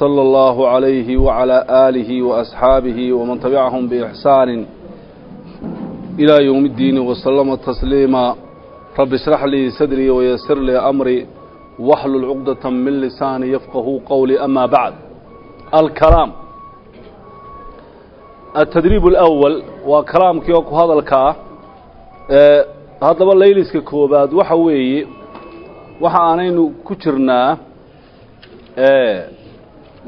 صلى الله عليه وعلى آله وأصحابه ومن تبعهم بإحسان إلى يوم الدين وسلم تسليما رب اشرح لي صدري ويسر لي أمري واحلل عقدة من لساني يفقه قولي أما بعد الكلام التدريب الأول وكلام كيوكو هذا الكا أه هذا الليلس كوباد وحوي وحانين كترنا أه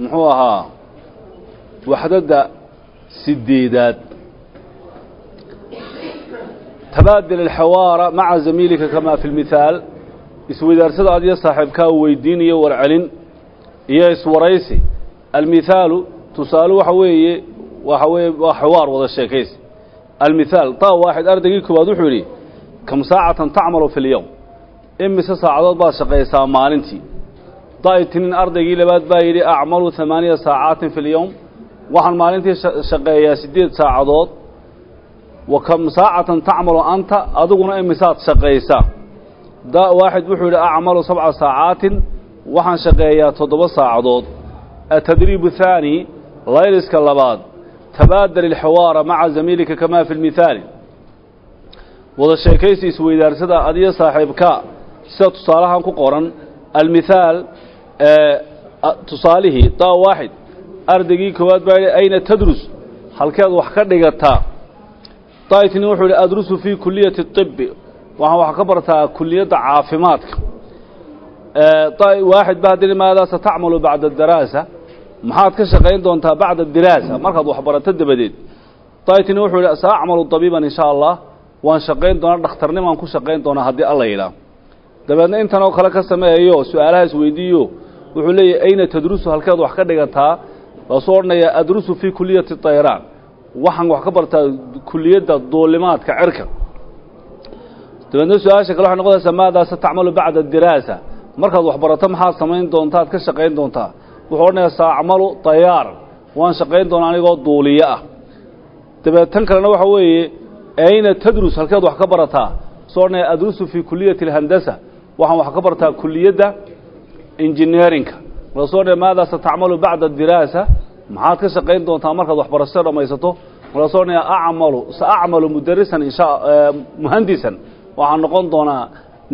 muxuu ahaa waxdadda sideedaad. Tabaadil alxawaara maca zamiilika kamaa fi lmithaal isweydaarsada adiyo saaxiibkaa weydiinayo warcelin iyo iswaraysi. Almithaalu tusaale waxa weeye waxa weeye waa xiwaar wada sheekaysi. Almithaal taa waaxid ardaygii koowaad wuxuu yidhi kam saacatan tacmalu fi lyowm imise saacadood baad shaqaysaa maalintii daitinin ardaygii labaad baa yidhi acmalu hamaaniya saacaatin fi lyowm waxaan maalintii shaqeeyaa siddeed saacadood. Wa kam saacatan tacmalu anta? Adiguna imisaad shaqaysaa da waaxid wuxuu yidhi acmalu sabca saacaatin waxaan shaqeeyaa toddoba saacadood. Atadriib thaani? Layliska labaad. Tabaadal ilxiwaara maca zamiilika kamaa fi lmithaali wada sheekaysi isweydaarsada adiyo saaxiibka sida tusaalahan ku qoran almithaal tusaalihii daa waaxid ardaygii koowaad baa ayna tadrus? Halkeed wax ka dhigataa daitni wuxuu yidhi adrusu fii kuliyati طibi waxaan wax ka bartaa kuliyadda caafimaadka. Waaxid ba haddii maada satacmalu bacda daraasa. Maxaad ka shaqayn doontaa bacda diraasa. Markaad wax barato dabadeed. Daitni wuxuu yidhi saacmalu طabiiban in sha allah. Waan shaqayn doonaa dhakhtarnimaan ku shaqayn doonaa haddii alla yidhaah dabeedna intan oo kale ka sameeyo su'aalaha isweydiiyo wuxuu leeyahy ayna tadrusu? Halkeed wax ka dhigataa? Waasuu odhanayaa adrusu fii kuliyati tayraan waxaan wax ka bartaa kuliyadda duulimaadka cirka. Dabeedna su'aasha kale waxay noqonaysaa maadaa satacmalu bacda diraasa? Markaad wax barato maxaad samayn doontaa ka shaqayn doontaa? Wuxuu odhanayaa saacmalu tayaar waan shaqayn doonaa anigoo duuliyo ah. Dabeed tan kalena waxa weeye ayna tadrus halkeed wax ka barataa. Soo odhanaya adrusu fii kuliyati alhandasa waxaan wax ka bartaa kuliyadda engineerinka markaasuu odhanaya maadaa satacmalu bacda diraasa maxaad ka shaqayn doontaa markaad waxbarashada dhammaysato markaasuu odhanaya acmalu saacmalu mudarisan insha muhandisan waxaan noqon doonaa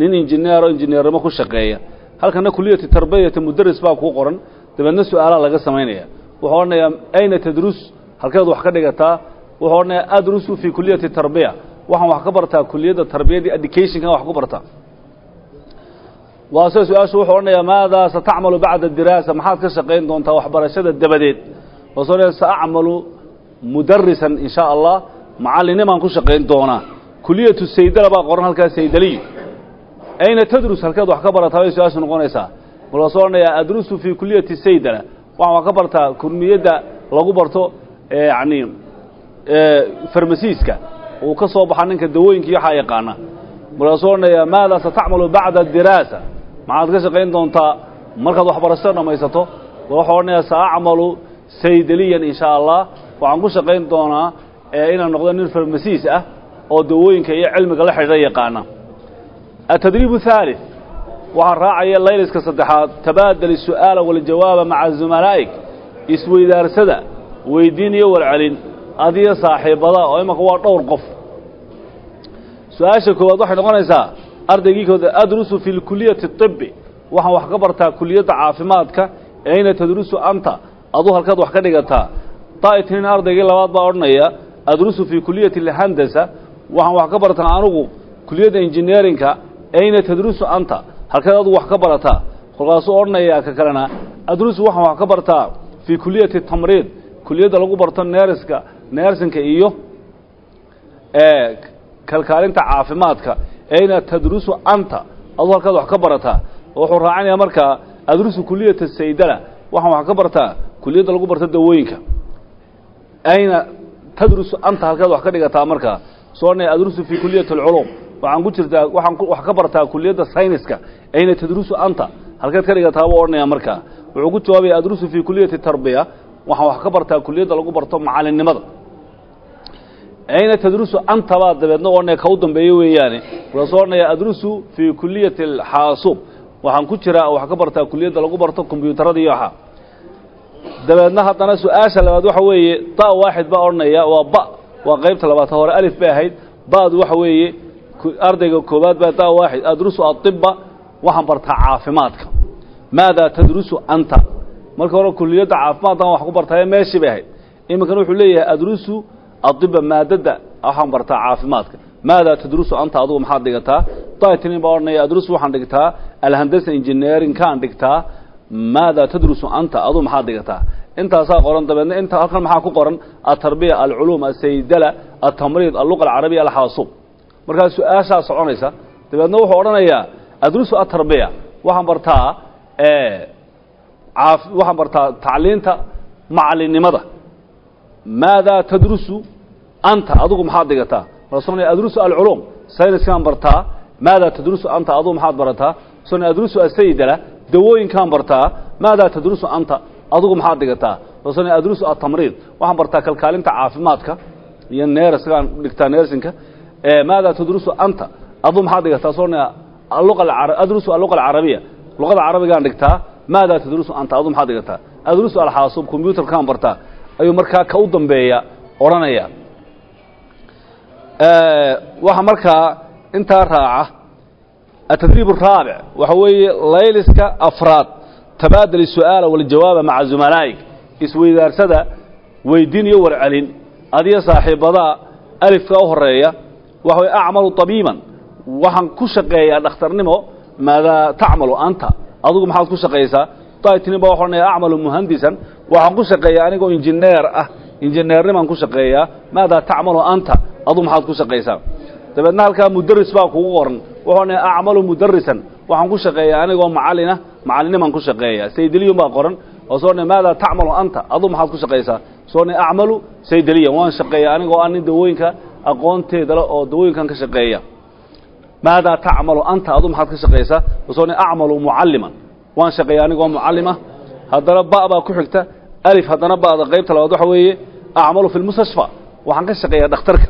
nin injineero injineernimo ku shaqeeya. Halkana kuliyati tarbiyati mudaris baa kuu qoran dabeedna su'aalaha laga samaynaya wuxuu odhanayaa ayna tadrus? Halkeed wax ka dhigataa? Wuxuu odhanayaa adrusu fii kuliyati tarbiya waxaan wax ka bartaa kuliyadda tarbiyadii educationka wax ku bartaa waa se su'aashu wuxuu odhanayaa maadaa satacmalu bacda diraasa maxaad ka shaqayn doontaa waxbarashada dabadeed. Waasuu odhanaya saacmalu mudarisan in sha allah macallinimaan ku shaqayn doonaa. Kuliyatu saydala baa qoran halkaas saydaliyo ayna tadrus halkeed wax ka barataa bay su'aashu noqonaysaa. Markaasuu odhanayaa adrusu fii kuliyati saydala? Waxaan wax ka bartaa kulmiyadda lagu barto yani farmasiiska. Uu ka soo baxa ninka dawooyinka iyo waxaa yaqaana. Markaasuu odhanayaa maadaa satacmalu bacda diraasa maxaad ka shaqayn doontaa? Markaad waxbarashada dhammaysato wuxuu odhanayaa saacmalu saydaliyan in sha allah waxaan ku shaqayn doonaa inaan noqdo nin farmasiis ah oo dawooyinka iyo cilmiga la xidhiidha yaqaana. Atadriib haalith waxaa raacaya layliska saddexaad. Tabaadal isu'aala waljawaaba maca zumalaa'ig isweydaarsada weydiin iyo warcelin. Adiyo saaxiibada oo imanka waa dhowr qof. Su'aasha koowaad waxay noqonaysaa ardaygii kooda adrusu fi kuliyati طibi waxaan wax ka bartaa kuliyadda caafimaadka ayna tadrusu anta. Aduu halkaad wax ka dhigataa. Daitnin ardaygii labaad baa odhanaya adrusu fii kuliyati اlhandasa waxaan wax ka bartaa anugu kuliyadda engineerinka ayna tadrusu anta. Halkeed aduu wax ka barataa. Kolkaasuu odhanayaa ka kalena adrusu waxaan wax ka bartaa fii kuliyati tamriid. Kuliyadda lagu barto neeriska neersinka iyo kalkaalinta caafimaadka ayna tadrusu anta. Aduu halkaad wax ka barataa wuxuu raacinayaa markaa adrusu kuliyata saydala. Waxaan wax ka bartaa kuliyadda lagu barto dawooyinka. Ayna tadrusu anta halkeed wax ka dhigataa markaa soo odhanaya adrusu fii kuliyati alculuum waxaan ku jirtaa waxaan wax ka bartaa kuliyadda sayniska. Ayna tadrusu anta halkeed ka dhigataa buu odhanaya markaa wuxuu ku jawaabaya adrusu fii kuliyati tarbiya. Waxaan wax ka bartaa kuliyadda lagu barto macalinimada ayna tadrusu anta baa dabeedna odhanaya ka u dambeeye weeyaane wuxuu soo odhanaya adrusu fii kuliyati alxaasuub waxaan ku jiraa wax ka bartaa kuliyadda lagu barto kombyuutarada iyo waxa dabeedna haddana su'aasha labaad waxa weeye da waaxid baa odhanaya waa ba waa qaybta labaad hore alif bay ahayd ba'du waxa weeye ardayga koowaad baa da waaxid adrusu adiba waxaan bartaa caafimaadka maadaa tadrusu anta marka hore kuliyadda caafimaadkan wax ku bartaaye meeshii bay ahayd iminkana wuxuu leeyahay adrusu adiba maadada waxaan bartaa caafimaadka maadaa tadrusu anta adugu maxaad dhigataa daytinin baa odhanaya adrusu waxaan dhigtaa alhandasa engineeringkaan dhigtaa maadaa tadrusu anta aduu maxaad dhigataa intaasaa qoran dabeedna inta halkan maxaa ku qoran atarbiya alculuum asaydala altamriid alluqa alcarabiya alxaasuub markaa su'aashaa soconaysa dabeedna wuxuu odhanayaa adrusu atarbiya waxaan bartaa waxaan bartaa tacliinta macalinimada maadaa tadrusu anta adugu maxaad dhigataa markaasuna adrusu alculuum sayniskaan bartaa maadaa tadrusu anta adugu maxaad barataa adrusu asayidala dawooyinkaan bartaa maadaa tadrusu anta adugu maxaad dhigataa adrusu atamriid waxaan bartaa kalkaalinta caafimaadka iyo neerskaan dhigtaa neersinka maadaa tadrusu anta adugu maxaad dhigataa adrusu alluqa alcarabiya luqada carabigaan dhigtaa maadaa tadrusu anta adugu maxaad dhigataa adrusu alxaasuub combyuutarkaan bartaa ayuu markaa ka u dambeeya odhanaya waxaa markaa intaa raaca atadriib araabic waxa weeye layliska afraad tabaadal isu'aala waljawaaba maca zumalaa'ig isweydaarsada weydiin iyo warcelin adiyo saaxiibadaa alifka horreeya waxa way acmalu tabiiban waxaan ku shaqeeyaa dhakhtarnimo maadaa tacmalu anta adugu maxaad ku shaqaysaa taytini baa waxaan acmalu muhandisan waxaan ku shaqeeyaa anigoo injineer ah injineernimaan ku shaqeeyaa maadaa tacmalu anta adu maxaad ku shaqaysaa. Dabeedna halkaa mudaris baa kugu qoran. Wuxuu odhanaya acmalu mudarisan waxaan ku shaqeeyaa anigoo macalina macalinimaan ku shaqeeyaa. Saydeliyon baa qoran oo soo maadaa tacmalu anta? Adu maxaad ku shaqaysaa? Soo acmalu saydeliyan waan shaqeeyaa anigoo ah nin dawooyinka aqoonteeda le oo dawooyinkan ka shaqeeya maadaa tacmalu anta? Adu maxaad ka shaqaysaa? Soo acmalu mucalliman. Waan shaqeeyaa anigoo mucallima. Haddana ba baa ku xigta. Alif haddana ba'da qaybta labaad. Waxa weeye acmalu fi lmustashfa waxaan ka shaqeeyaa dhakhtarka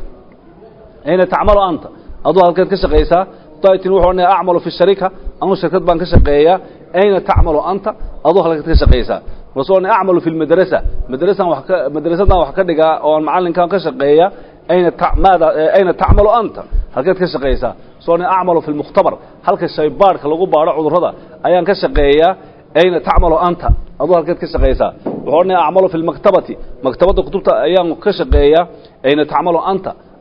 ayna tacmalu anta. Aduu halkeed ka shaqaysaa daytin wuxuu odhanaya acmalu fi sharika anuu shirkad baan ka shaqeeyaa ayna tacmalu anta aduu halkeed ka shaqaysaa markaasuu odhanaya acmalu fi lmadrasa madrasan wax ka madrasadaan wax ka dhigaa oo aan macallinkaan ka shaqeeya ayna maada ayna tacmalu anta. Halkeed ka shaqaysaa soo odhanaya acmalu fi lmukhtabar halka shaybaadhka lagu baadho cudurrada ayaan ka shaqeeyaa ayna tacmalu anta. Aduu halkeed ka shaqaysaa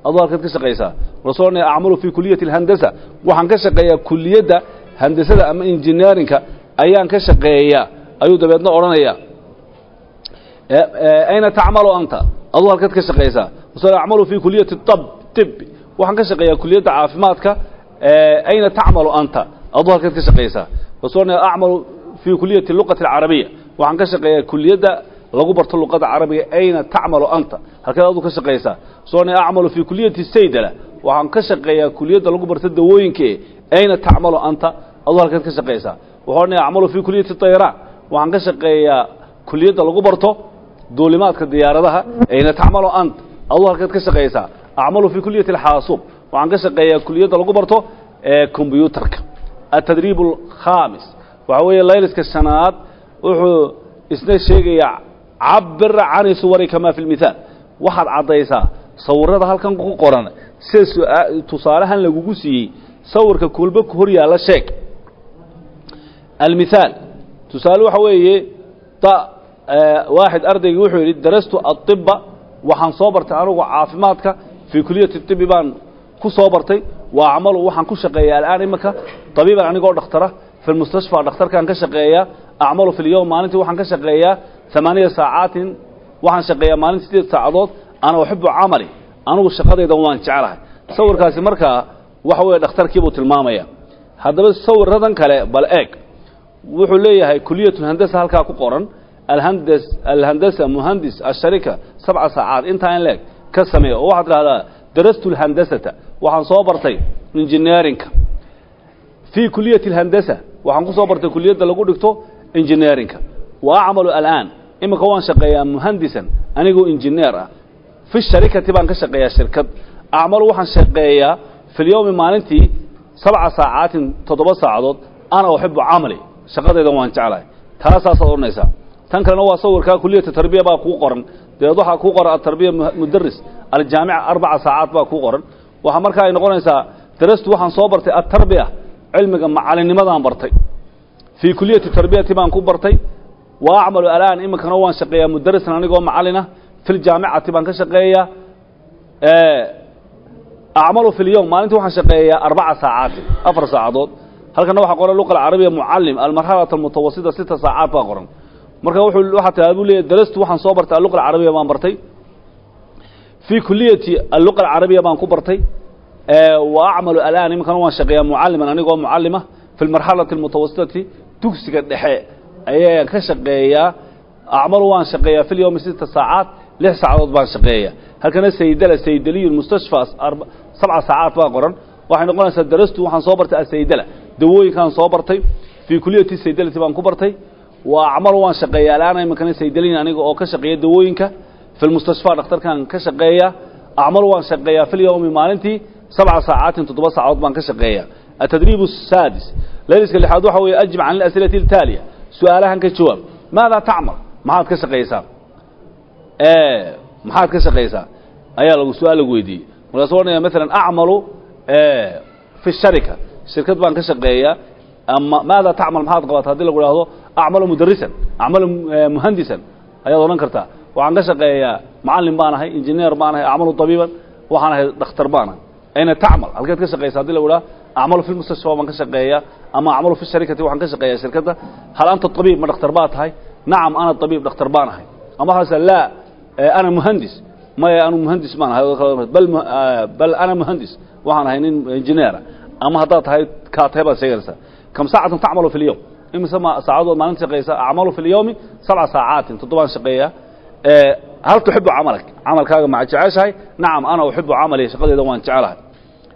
adoo halkaad ka shaqaysaa. Rasuulna acmalu fii kuliyati alhandasa. Waxaan ka shaqeeyaa kuliyadda handasada ama injineerinka ayaan ka shaqeeyaa. Ayuu dabeedna odhanayaa. E, e, ayna tacmalu anta? Adoo halkaad ka shaqaysaa. Rasuulna acmalu fii kuliyati ab tib. Waxaan ka shaqeeyaa kuliyadda caafimaadka. E, ayna tacmalu anta? Adoo halkaad ka shaqaysaa. Rasuulna acmalu fii kuliyati luqati alcarabiya waxaan ka shaqeeyaa kuliyadda lagu barto luqada carabiga ayna tacmalu anta halkeed adu ka shaqaysaa soona acmalu fi kuliyati saydala waxaan ka shaqeeyaa kuliyadda lagu barto dawooyinka ayna tacmalu anta adu halkeed ka shaqaysaa wuxuu acmalu fi kuliyati tayraan waxaan ka shaqeeyaa kuliyadda lagu barto duulimaadka diyaaradaha ayna tacmalu anta adu halkeed ka shaqaysaa acmalu fi kuliyati alxaasuub waxaan ka shaqeeyaa kuliyadda lagu barto combyuutarka atadriib alkhamis waxa weeye layliska shanaad wuxuu isna sheegayaa cabir cani suwari kamaa fi lmithaal waxaad caddaysaa sawirada halkan ku qoran sida tusaalahan lagugu siiyey sawirka kulba ku hor yaalla sheeg. Almithaal tusaale waxa weeye waaxid ardaygii wuxuu yidhi darastu adiba waxaan soo bartay anugu caafimaadka fii kuliyati tibi baan ku soo bartay. Wa acmalu waxaan ku shaqeeyaa al'aan iminka tabiiban anigoo dhakhtara fi lmustashfa dhakhtarkaan ka shaqeeyaa acmalu fi lyowm maalintii waxaan ka shaqeeyaa amaaniya saacaatin waxaan shaqeeyaa maalin sideed saacadood ana uxibu camali anugu shaqadaydan waan jeclahay sawirkaasi markaa waxa weeye dhakhtarkiibuu tilmaamaya haddaba sawiradan kale bal eeg wuxuu leeyahay kuliyatulhandasa halkaa ku qoran alhandas alhandasa muhandis asharika sabca saacaad intaa in leeg ka sameeya oo waxaad tidhahdaa darastu lhandasata waxaan soo bartay engineerinka fii kuliyati alhandasa waxaan ku soo bartay kuliyadda lagu dhigto engineerinka wa acmalu al'aan. Iminka waan shaqeeyaa muhandisan anigoo injineer ah. Fi sharikati baan ka shaqeeyaa shirkad. Acmalu waxaan shaqeeyaa fi lyowmi maalintii sabca saacaatin toddoba saacadood. Ana uxibu camali. Shaqadaydan waan jeclahay. Taasaasaad odhanaysaa. Tan kalena waa sawirkaa kuliyata tarbiya baa kuu qoran. Dabeed waxaa kuu qoran atarbiya mudaris aljaamica arbaca saacaad baa kuu qoran. Waxaa markaa ay noqonaysaa darastu waxaan soo bartay atarbiya cilmiga macalinimadaan bartay. Fii kuliyati tarbiyati baan ku bartay. Wa acmalu alaan iminkana waan shaqeeyaa mudarisan anigoo macalina. Fi ljaamicati baan ka shaqeeyaa. Acmalu fi lyowm maalintii waxaan shaqeeyaa arbaca saacaati afar saacadood. Halkana waxaa qoran luqa alcarabiya mucalim almarxalat almutawasita sita saacaad baa qoran. Marka wuxuu waxaa taa buu leeyahy darastu waxaan soo bartay alluqa alcarabiya baan bartay. Fii kuliyati alluqa alcarabiya baan ku bartay wa acmalu alaan iminkana waan shaqeeyaa mucaliman anigoo mucalima fi lmarxalati almutawasitati dugsiga dhexe. Ayaan ka shaqeeyaa acmalu waan shaqeeyaa fi lyowmi sita saacaad lix saacadood baan shaqeeya halkana saydala saydaliyu mustashfa sabca saacaad baa qoran. Waxay noqonaysaa darastu waxaan soo bartay asaydala dawooyinkaan soo bartay fii kuliyati saydalati baan ku bartay. Wa acmalu waan shaqeeya alaana iminkana saydaliin aniga oo ka shaqeeya dawooyinka. Fi lmustashfa dhakhtarkaan ka shaqeeya. Acmalu waan shaqeeyaa fi lyowmi maalintii sabca saacaatin toddoba saacadood baan ka shaqeeya atadriib saadis layliska lixaad waxa weeye ajib can alas'ilati altaaliya su'aalahan ka jawaab maadaa tacmal maxaad ka shaqaysaa maxaad ka shaqaysaa ayaa lagu su'aal lagu weydiiyey markaasuu odhanaya maalan acmalu fi sharika shirkad baan ka shaqeeyaa ama maada tacmal maxaad qabataa haddii lagu idhaahdo acmalu mudarisan acmalu muhandisan ayaad odhan kartaa waxaan ka shaqeeyaa macalin baan ahay injineer baan ahay acmalu tabiiban waxaan ahay dhakhtar baan ahay ayna tacmal halkeed ka shaqaysa haddii lagu idhaha acmalu fi lmustashfa baan ka shaqeeyaa ama acmalu fi sharikati waxaan ka shaqeeyaa shirkadda hal anta tabiib ma dhakhtar baa tahay nacam ana tabiib dhakhtar baan ahay ama waxaasa laa ana muhandis maya anu muhandis baan ahay bal bal ana muhandis waxaan ahay nin injineera ama haddaad tahay kaa tahay baad sheegaysaa kam saacatan tacmalu fi lyowm imise ma saacadood maalinta shaqeysa acmalu fi lyowmi sabca saacaatin toddobaan shaqeeyaa hal tuxibu camalak camalkaaga ma jeceshahay nacam ana uxibu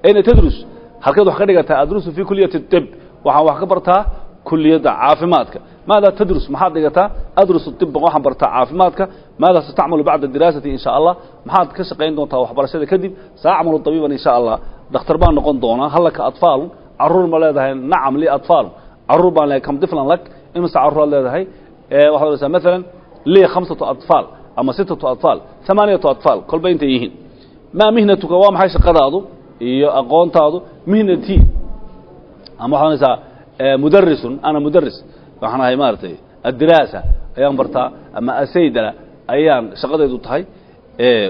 ayna tadrus halkeed wax ka dhigataa adrusu fi kuliyati tib. Waxaan wax ka bartaa kuliyadda caafimaadka. Maada tadrus maxaad dhigataa adrusu tibba waxaan bartaa caafimaadka. Maada satacmalu bacda diraasati in sha allah. Maxaad ka shaqayn doontaa waxbarashada kadib saacmalu tabiiban in sha allah. Dhakhtar baan noqon doonaa halaka atfaalun. Caruur ma leedahay nacam li atfaalun. Caruur baan leedahay kam diflan lak. Imise caruuraad leedahay waxaad odhaysaa maalan lii khamsatu atfaal ama sittatu atfaal amaaniyatu atfaal kolba intay yihiin. Maa mihnatuka waa maxay shaqadaadu iyo aqoontaadu mihnatii ama waxaad odhaysaa mudarisun ana mudaris waxaan ahay maaragtay addiraasa ayaan bartaa ama asaydala ayaan shaqadaydu tahay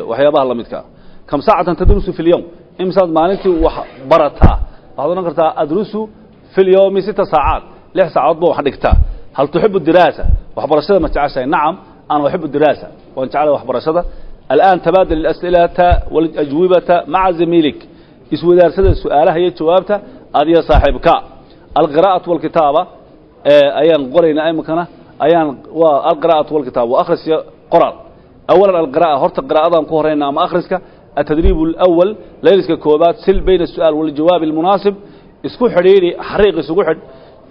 waxyaabaha la midkaa kam saacatan tadrusu fi lyowm imisaad maalintii wax barataa waxaad odhan kartaa adrusu fi lyowmi sita saacaad lix saacadood ba wax dhigtaa hal tuxibu diraasa waxbarashada ma jeceshahay nacam ana uxibu diraasa waan jeclay waxbarashada alآan tabaadal اأsئilata wاlأjwibata maca zamiilik iswadaarsada su'aalaha iyo jawaabta adiyo saaxiibka. Alqira'atu walkitaaba ayaan qoraynaa iminkana ayaan waa alqira'atu walkitaab waa akhris qoraal. Awalan alqira'a horta qira'adaan ku horayna ama akhriska atadriib alawal layliska koobaad sil bayna asu'aal waljawaab almunaasib isku xidhiidhi xariiq isugu xidh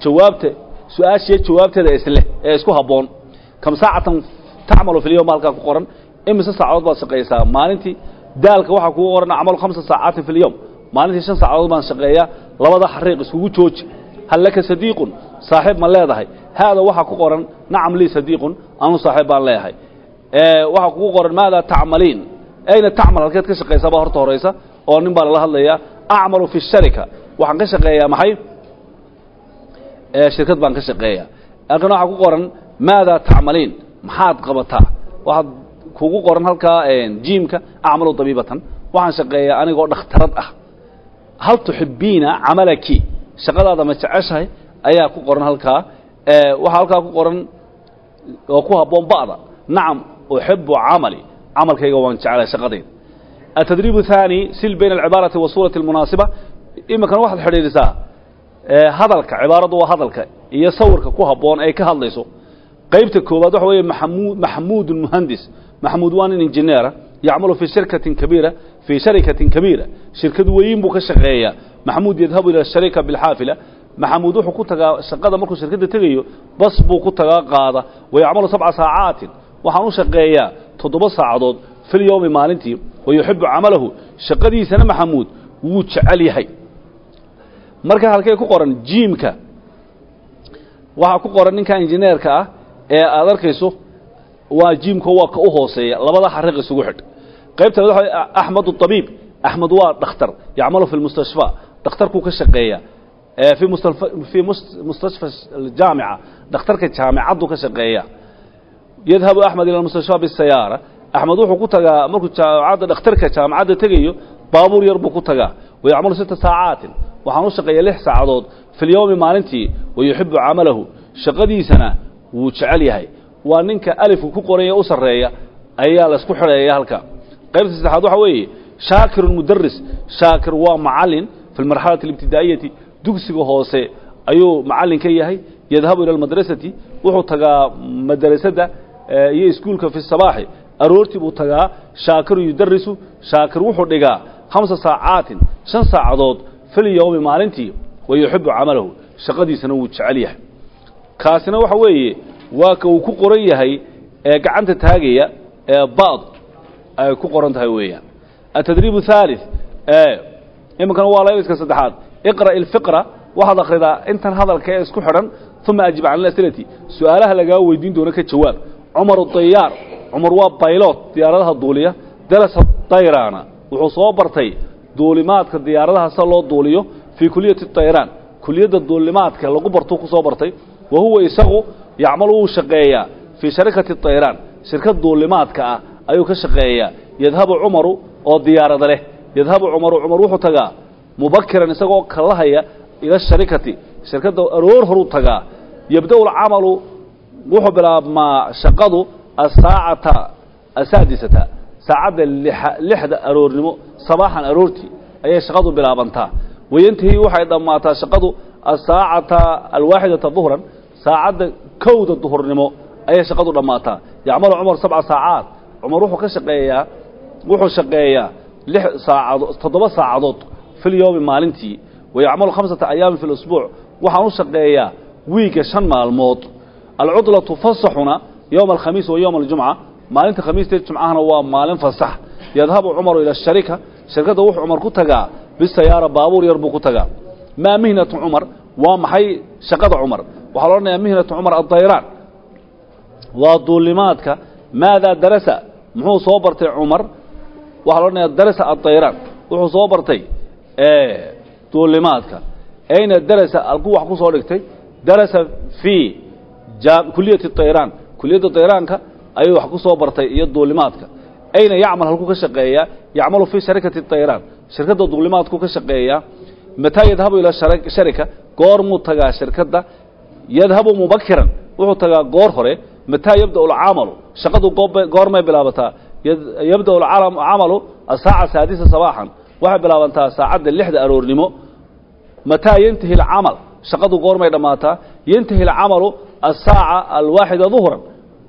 jawaabta su'aashiiyo jawaabteeda isleh ee isku habboon. Kam saacatan tacmalu filyowm ba halkaa ku qoran imise saacadood baad shaqaysaa. Maalintii daalka waxaa kugu qoran acmalu khamsa saacatin filyowm maalintii shan saacadood baan shaqeeyaa labada xariiq iskugu jooji. Hal laka sadiiqun? Saaxiib ma leedahay. Haada waxaa ku qoran nacam lii sadiiqun anu saaxiib baan leeyahay. Waxaa kugu qoran maadaa tacmaliin? Ayna tacmal halkeed ka shaqaysaa baa horta horaysa oo nin baa lala hadlayaa acmalu fi sharika. Waxaan ka shaqeeyaa maxay? Shirkad baan ka shaqeeyaa. Halkan waxaa ku qoran maadaa tacmaliin? Maxaad qabataa? Waxaad kugu qoran halkaa jiimka acmalu dabiibatan. Waxaan shaqeeyaa anigoo dhakhtarad ah hal tuxibiina camalaki? Shaqadaada ma jeceshahay? Ayaa ku qoran halkaa. Waxaa halkaa ku qoran oo ku habboon ba'da. Nacam uxibu camali. Camalkayga waan jeclahay shaqadayda atadriib thaani sil bayna alcibaarati wa suurati almunaasiba. Iminkana waxaad xidhiidhisaa hadalka cibaaradu waa hadalka iyo sawirka ku habboon ay ka hadlayso. Qaybta koowaad waxa weeye maxamuud maxamuud muhandis. Maxamuud waa nin injineera yacmalu fii shirkatin kabiira kabiira shirkad weyn buu ka shaqeeyaa maxamuud yadhabu ila sharika bilxaafila maxamuud wuxuu ku tagaa shaqada markuu shirkadda tegayo bas buu ku tagaa qaada wayacmalu sabca saacaatin waxaan u shaqeeyaa toddoba saacadood fil yowmi maalintii wayuxibu camalahu shaqadiisana maxamuud wuu jecel yahay marka halkee ku qoran jiimka waxaa ku qoran ninka injineerka ah ee aad arkayso waa jiimka waa ka u hooseeya labada xariiq isugu xidh labaad waxa axmed abiib axmed waa dhakhtar yacmalu fi lmustashfa dhakhtarkuu ka في مستشفى في مستشفى الجامعة دكتورك الجامعة دو كشقية. يذهب أحمد إلى المستشفى بالسيارة. أحمد وحو كتغا مركو عاد دكتورك الجامعة تغيو بابور يربو كتغا ويعمل ست ساعات. وحنو شقية لح ساعات في اليوم مالنتي ويحب عمله. شقدي سنة وجعل يهي وانك ألف كقرية أسرية أيها لسكو qaybta saddexaad waxa weeye shaakirun mudaris shaakir waa macallin fi lmarxalati alibtidaaiyati dugsiga hoose ayuu macallin ka yahay yadhabu ila almadrasati wuxuu tagaa madrasadda eh, iyo iskuulka fi sabaaxi. Aroortii buu tagaa shaakirun yudarisu shaakir wuxuu dhigaa hamsa saacaatin shan saacadood filyowmi maalintii wa yuxibu camalahu shaqadiisana wuu jecel yahay. Kaasina waxa weeye waa ka uu ku qoran yahay ee gacanta taagaya ee baad ay ku qoran tahay weeyaan. Atadriib haali iminkana waa layliska saddexaad. Iqra' ilfiqra waxaad akhridaa intan hadalka isku xidhan uma ajib can asilati su'aalaha weydiin doono ka jawaab cumar dayaar cumar waa baylot diyaaradaha duuliya. Darasa dayrana wuxuu soo bartay duulimaadka diyaaradaha sa loo duuliyo fii kuliyati dayraan kuliyadda duulimaadka lagu bartuu ku soo bartay wa huwa isagu yacmalu wuu shaqeeyaa fii sharikati shirkad duulimaadka ah ayuu ka shaqeeyaa yadhabu cumaru oo diyaarada leh. Yadhabu cumaru cumar wuxuu tagaa mubakiran isagoo kallahaya ila sharikati. Shirkadda aroor horu tagaa. Yabda'u alcamalu wuxuu bilaabmaa shaqadu asaacata asaadisata saacadda lixda aroornimo sabaaxan aroortii ayay shaqadu bilaabantaa. Wayantihii waxay dhammaataa shaqadu asaacata alwaaxidata duhran. Saacadda kowda duhurnimo ayay shaqadu dhammaataa. Yacmalu cumar sabca saacaad. cumar wuxuu ka shaqeeyaa wuxuu shaqeeyaa lix saacadood toddoba saacadood في اليوم مالنتي ويعمل خمسة أيام في الأسبوع وحنو شقيا ويك شن مالموت العطلة فصحنا يوم الخميس ويوم الجمعة مالنت خميس تجمعها هو مالن فصح يذهب عمر إلى الشركة شركة وح عمر كتجا بالسيارة بابور يربو كتجا ما مهنة عمر ومحي شقد عمر وحلرنا maadaa darasa muxuu soo bartay cumar waxaa la odhanaya darasa addayraan wuxuu soo bartay duulimaadka ayna darasa alkuu wax ku soo dhigtay darasa fii kuliyati dayraan kuliyadda dayraanka ayuu wax ku soo bartay iyo duulimaadka ayna yacmal halkuu ka shaqeeyaa yacmalu fii sharikati dayraan shirkadda duulimaadku ka shaqeeyaa mataa yadhabu ilaa sharika goormuu tagaa shirkadda yadhabu mubakiran wuxuu tagaa goor hore mataa yabda alcamalu shaqadu goormay bilaabataa yabda alcamalu asaaca saadisa sabaaxan waxay bilaabantaa saacadda lixda aroornimo mataa yantahi alcamal shaqadu goormay dhammaataa yantahi alcamalu asaaca alwaaxida duhran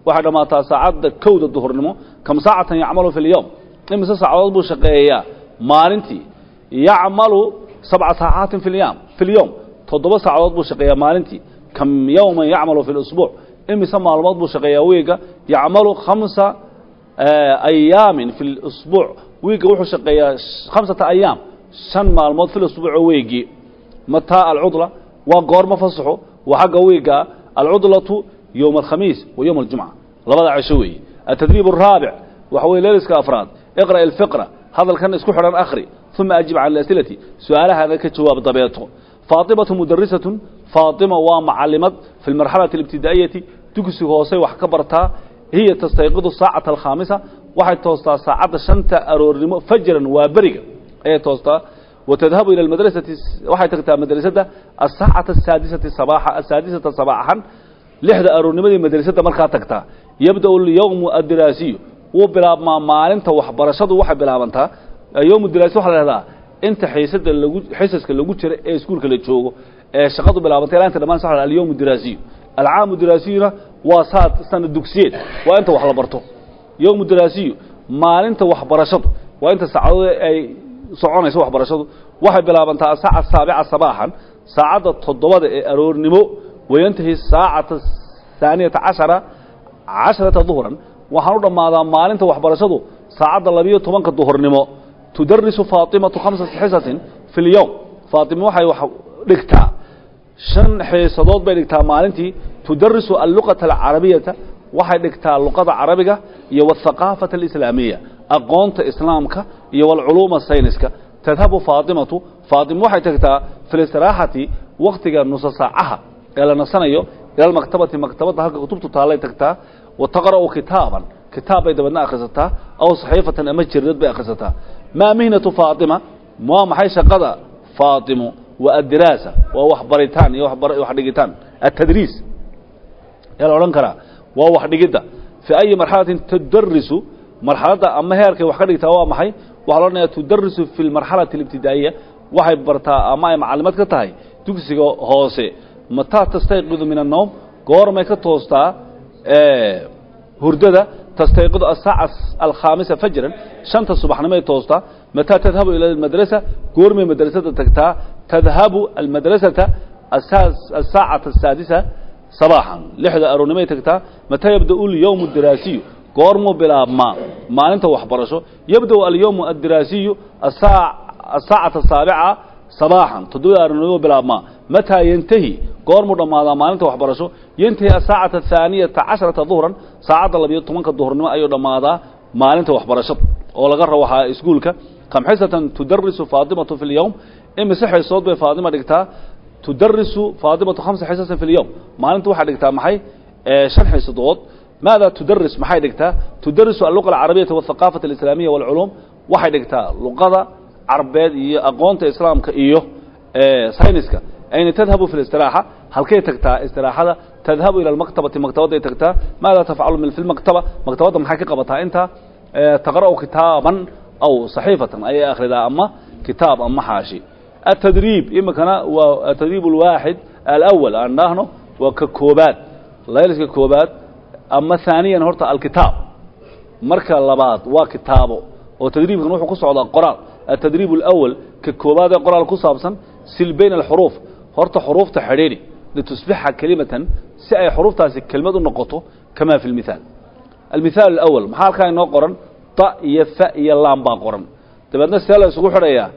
waxay dhammaataa saacadda kowda duhurnimo kam saacatan yacmalu fi lyowm imise saacadood buu shaqeeyaa maalintii yacmalu sabca saacaatin fi lyam fi lyowm toddoba saacadood buu shaqeeyaa maalintii kam yowman yacmalu fi lusbuuc إمسا معلومات بشقية ويقا يعملوا خمسة آه، أيام في الأسبوع. ويقا وحو شقيا خمسة أيام. شن معلومات في الأسبوع ويقا متى العضلة وقور مفصحه وحقا ويقا العضلة يوم الخميس ويوم الجمعة. لبدا عشوي. التدريب الرابع. وحوي ليلسك كافراد اقرأ الفقرة. هذا كان اسكو حران أخري. ثم أجب على الأسئلة. سؤالها هذا جواب طبيعته. فاطمة مدرسة. فاطمة ومعلمة في المرحلة الابتدائية. Dugsiga hoosey wax ka bartaa hiya tastayqidu saacata alkhaamisa waxay toostaa saacadda shanta aroornimo fajran waa beriga ayay toostaa. Watadhabu ila almadrasati waxay tagtaa madrasada asaacata asaadisati sabaaxa asaadisata sabaaxan lixda aroornimadii madrasada markaa tagtaa. Yabda'u alyawmu addiraasiyu wuu bilaabmaa maalinta waxbarashadu waxay bilaabantaa. Yowmu diraasi waxa la inta xiisada lagu xisaska lagu jira ee iskuulka la joogo ee shaqadu bilaabantay ilaa inta dhamaan sax diraasiyu. Alcaamu diraasiyuna waa saad sana dugsiyeed. Waa inta wax la barto. Yowmu daraasiyu maalinta waxbarashadu. Waa inta saacadood ay soconayso waxbarashadu. Waxay bilaabantaa asaaca saabica sabaaxan saacadda toddobada ee aroornimo wayantahi saacata haaniyata cashara casharata duhran waxaan u dhammaadaa maalinta waxbarashadu saacadda labiyo tobanka duhurnimo. Tudarisu faatimatu khamsata xisasin fi lyowm faatima waxay wax dhigtaa. Shan xiisadood bay dhigtaa maalintii تدرس اللغة العربية واحد اكتال اللغة العربية يو الثقافة الإسلامية. أقونت إسلامك يو العلوم السينسك تذهب فاطمة فاطمة واحد اكتال في الاستراحة وقتك نص ساعها إلى نصنا يو إلى المكتبة مكتبة هكا كتبت تالي تكتال وتقرأ كتابا. كتابا إذا بدنا أخذتها أو صحيفة أمجر ذات بأخذتها ما مهنة فاطمة؟ ما محيش قضى فاطمة والدراسة وهو حبريتان يوحبر يوحبر التدريس. Fii ayi marxalatin tudarisu marxaladda ama heerkay wax ka dhigtaa waa maxay waxaa la odhanayaa tudarisu fi lmarxalati alibtidaa'iya waxay bartaa ama ay macallimad ka tahay dugsiga hoose mataa tastayqidu min annowm goormay ka toostaa hurdada tastayqidu asaaca alkhaamisa fajran shanta subaxnimay toostaa mataa tadhabu ila almadrasa goormay madrasada tagtaa tadhabu almadrasata asaacata asaadisa sabaaxan lixda aroornimay tagtaa? Mataa yabda'u alyowmu adiraasiyu goormuu bilaabmaa. Maalinta waxbarasho. Yabda'u alyowmu addiraasiyu asaacata asaabica sabaaxan toddobada aroornimo bilaabmaa. Mataa yantahi goormuu dhammaadaa maalinta waxbarasho. Yantahi asaacata athaaniyata casharata duhran saacadda labiyo tobanka duhurnimo ayuu dhammaadaa maalinta waxbarashada oo laga rawaxaa iskuulka kam xisatan tudarisu faatimatu fi lyowm imise xiisood bay faatima dhigtaa تدرس فاطمة خمس حصص في اليوم. ما انت واحد دغتا ما هي آه، شرح صدود ماذا تدرس؟ ما هي تدرس اللغة العربية والثقافة الإسلامية والعلوم. واحد دغتا لغة عربية اي اقونت الاسلامك اي إيوه. آه، أين تذهب في الاستراحة؟ هل كي تغتا استراحة؟ تذهب إلى المكتبة. مكتبه تغتا ماذا تفعل من في المكتبة؟ مكتبة ما هي انت. آه، تقرأ كتابا أو صحيفة. أي آخر أما كتاب أما حاشي. Atadriib imikana waa atadriib alwaaxid alawal aan dhahno waa ka koobaad layliska koobaad ama haaniyan horta alkitaab marka labaad waa kitaabo oo tadriibkan wuxuu ku socdaa qoraal atadriib alawal ka koobaad ee qoraal ku saabsan sil bayna alxuruuf horta xuruufta xidhiidhi litusbixa kelimatan si ay xuruuftaasi kelmad u noqoto kama fi lmithaal almithaal alawal maxaa halkaa inoo qoran da iyo fa iyo laam baa qoran dabeedna see la isugu xidhayaa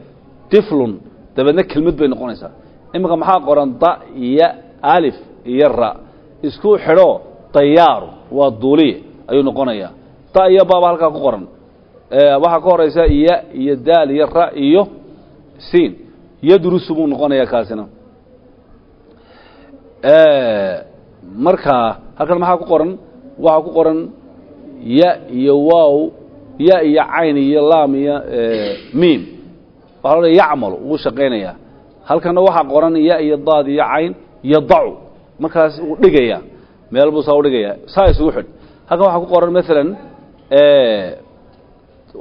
tiflun dabeedna kelmad bay noqonaysaa. Iminka maxaa qoran? Da iyo alif iyo ra. Isku xidho dayaaru waa duuliye ayuu noqonayaa. Da iyo baaba halkaa ku qoran. Waxaa ka horaysa iya iyo daal iyo ra iyo siin. Yadrusu buu noqonayaa kaasina. Markaa halkan maxaa ku qoran? Waxaa ku qoran ya iyo wow ya iyo cayn iyo laam iyo miim waxaa lo yacmalu wuu shaqaynayaa halkanna waxaa qoran ya iyo daad iyo cayn yadacu markaas uu dhigaya. Meel buu saa udhigayaa saa isugu xidh. Halkan waxaa ku qoran maalan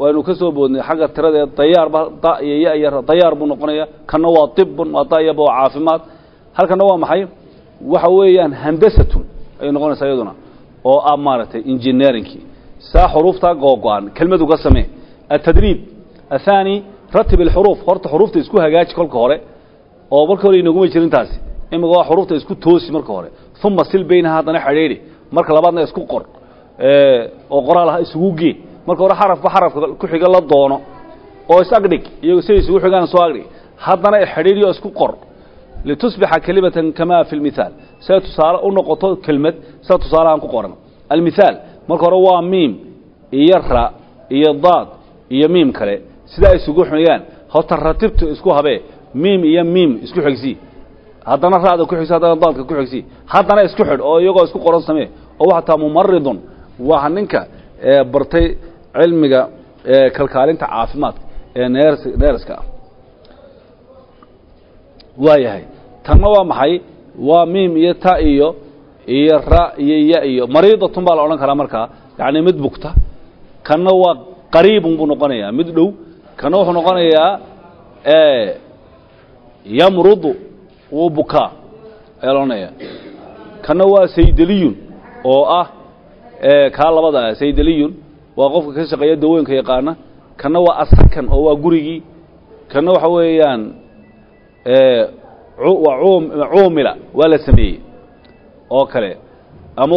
waynu ka soo boodnay xagga tirada dayaarba da iyo ya iyo dayaar buu noqonaya. Kanna waa tibun waa da iyaba waa caafimaad. Halkanna waa maxay? Waxa weeyaan handasatun ayay noqonaysaa iyaduna oo ah maaragtay engineeringkii. Saa xuruuftaa googo-an kelmad uga samee. Atadriib athani ratib alxuruuf horta xuruufta isku hagaaji kolka hore oo marka hore inaguma jirin taasi. Imika waa xuruufta isku toosi marka hore. Uma sil baynaha haddana xidhiidhi marka labaadna isku qor oo qoraal ah isugu gee. Marka hore xarafba xarafka ku xiga la doono oo is-agdhig iyago isugu xigaan soo agdhig. Haddana xidhiidhi isku qor. Litusbixa kelimatan kama fi lmithaal siday tusaale u noqoto kelmad sida tusaalahaan ku qoran. Almithaal marka hore waa miim iyo ra iyo daad iyo miim kale sidaa isugu xigaan horta ratibtu isku habee. Miim iyo miim isku xigsii haddana ra'da ku xigsi haddana daadka ku xigsi. Haddana isku xidh oo iyagoo isku qoran samee. Oo waxataa mumaridun waa ninka bartay cilmiga kalkaalinta caafimaadka ee neers neerska. Ah waayahay tanna waa maxay? Waa miim iyo ta iyo iyo ra iyo ya iyo. Mariidatun baa la odhan karaa markaa. Yacni mid bugta. Kanna waa qariibun buu noqonayaa. Mid dhow kanna wuxuu noqonayaa yamrudu wuu bukaa ayaa la odhanayaa. Kanna waa saydeliyun oo ah kaa labada saydaliyun waa qofka ka shaqeeya dawooyinka yaqaana kanna waa asakan oo waa gurigii. Kanna waxa weeyaan waa cuumila waa la sameeyey oo kale. Ama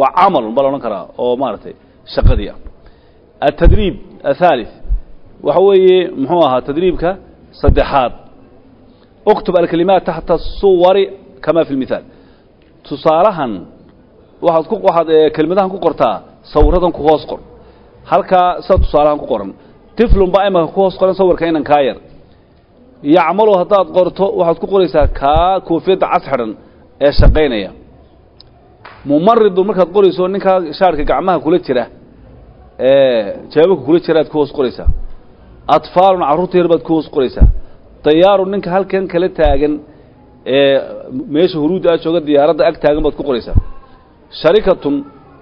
waa camal baa la odhan karaa oo maaragtay shaqadii ah. Atadriib athaalith waxa weeye muxuu ahaa tadriibka saddexaad. اktub alkalimaat taxta suwari kama fi اlmithaal tusaalahan waxaad ku waxaad kelmadahan ku qortaa sawiradan ku hoos qor. Halkaa sida tusaalahan ku qoran. Tiflun baa imaka ku hoos qoran sawirka inan kaa yar. Yacmalu haddaad qorto waxaad ku qoraysaa kaa koofiyadda cas xidhan ee shaqaynaya. Mumaridun markaad qorayso ninkaa shaarka gacmaha kula jira jawaabaka kula jira ku hoos qoraysaa atfaalun carruurta yar baad qoraysaa. Dayaarun ninka halkan kala taagan ee meesha huruudda a jooga diyaaradda ag taagan baad ku qoraysaa. Sharikatun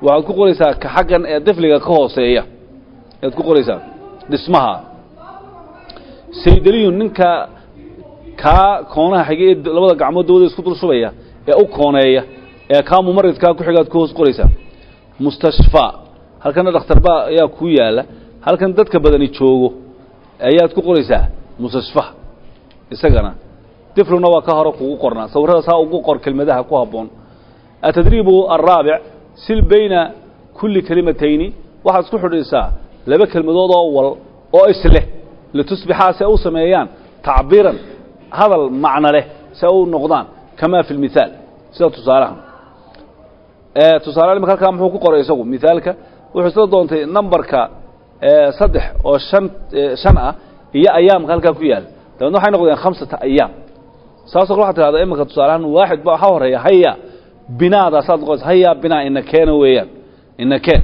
waxaad ku qoraysaa ka xaggan ee difliga ka hooseeya. Ayaad ku qoraysaa. Dhismaha. Saydaliyun ninka kaa koonaha xige ee labada gacmood dawada isku dul shubaya ee u kooneeya ee kaa mumaridkaa ku xigaad ku hoos qoraysaa. Mustashfaa halkana dhakhtarba ayaa ku yaalla. Halkan dadka badani joogo ayaad ku qoraysaa? Mustashfaha isagana. Difluna waa ka hore kugu qornaa. Sawirada saa ugu qor kelmadaha ku habboon. Atadriibu alraabic sil bayna kulli kelimatayni waxaad isku xidhiisaa laba kelmadood oo wal oo isleh litusbixaa si ay u sameeyaan tacbiiran hadal macno leh si ay u noqdaan kamaa fi lmithaal sida tusaalahan. Tusaalahan imaka halkaa muxuu ku qoray isagu? Mithaalka wuxuu isla doontay numberka saddex oo shan shan ah iyo ayaamka halkaa ku yaal. Dabeedna waxay noqdeen khamsata ayaam. Saasoo kale waxad imika tusaalahaan waaxid ba waxaa horreeya haya binaadaasaad noqonaysa haya binaa ina keena weeyaan ina keen.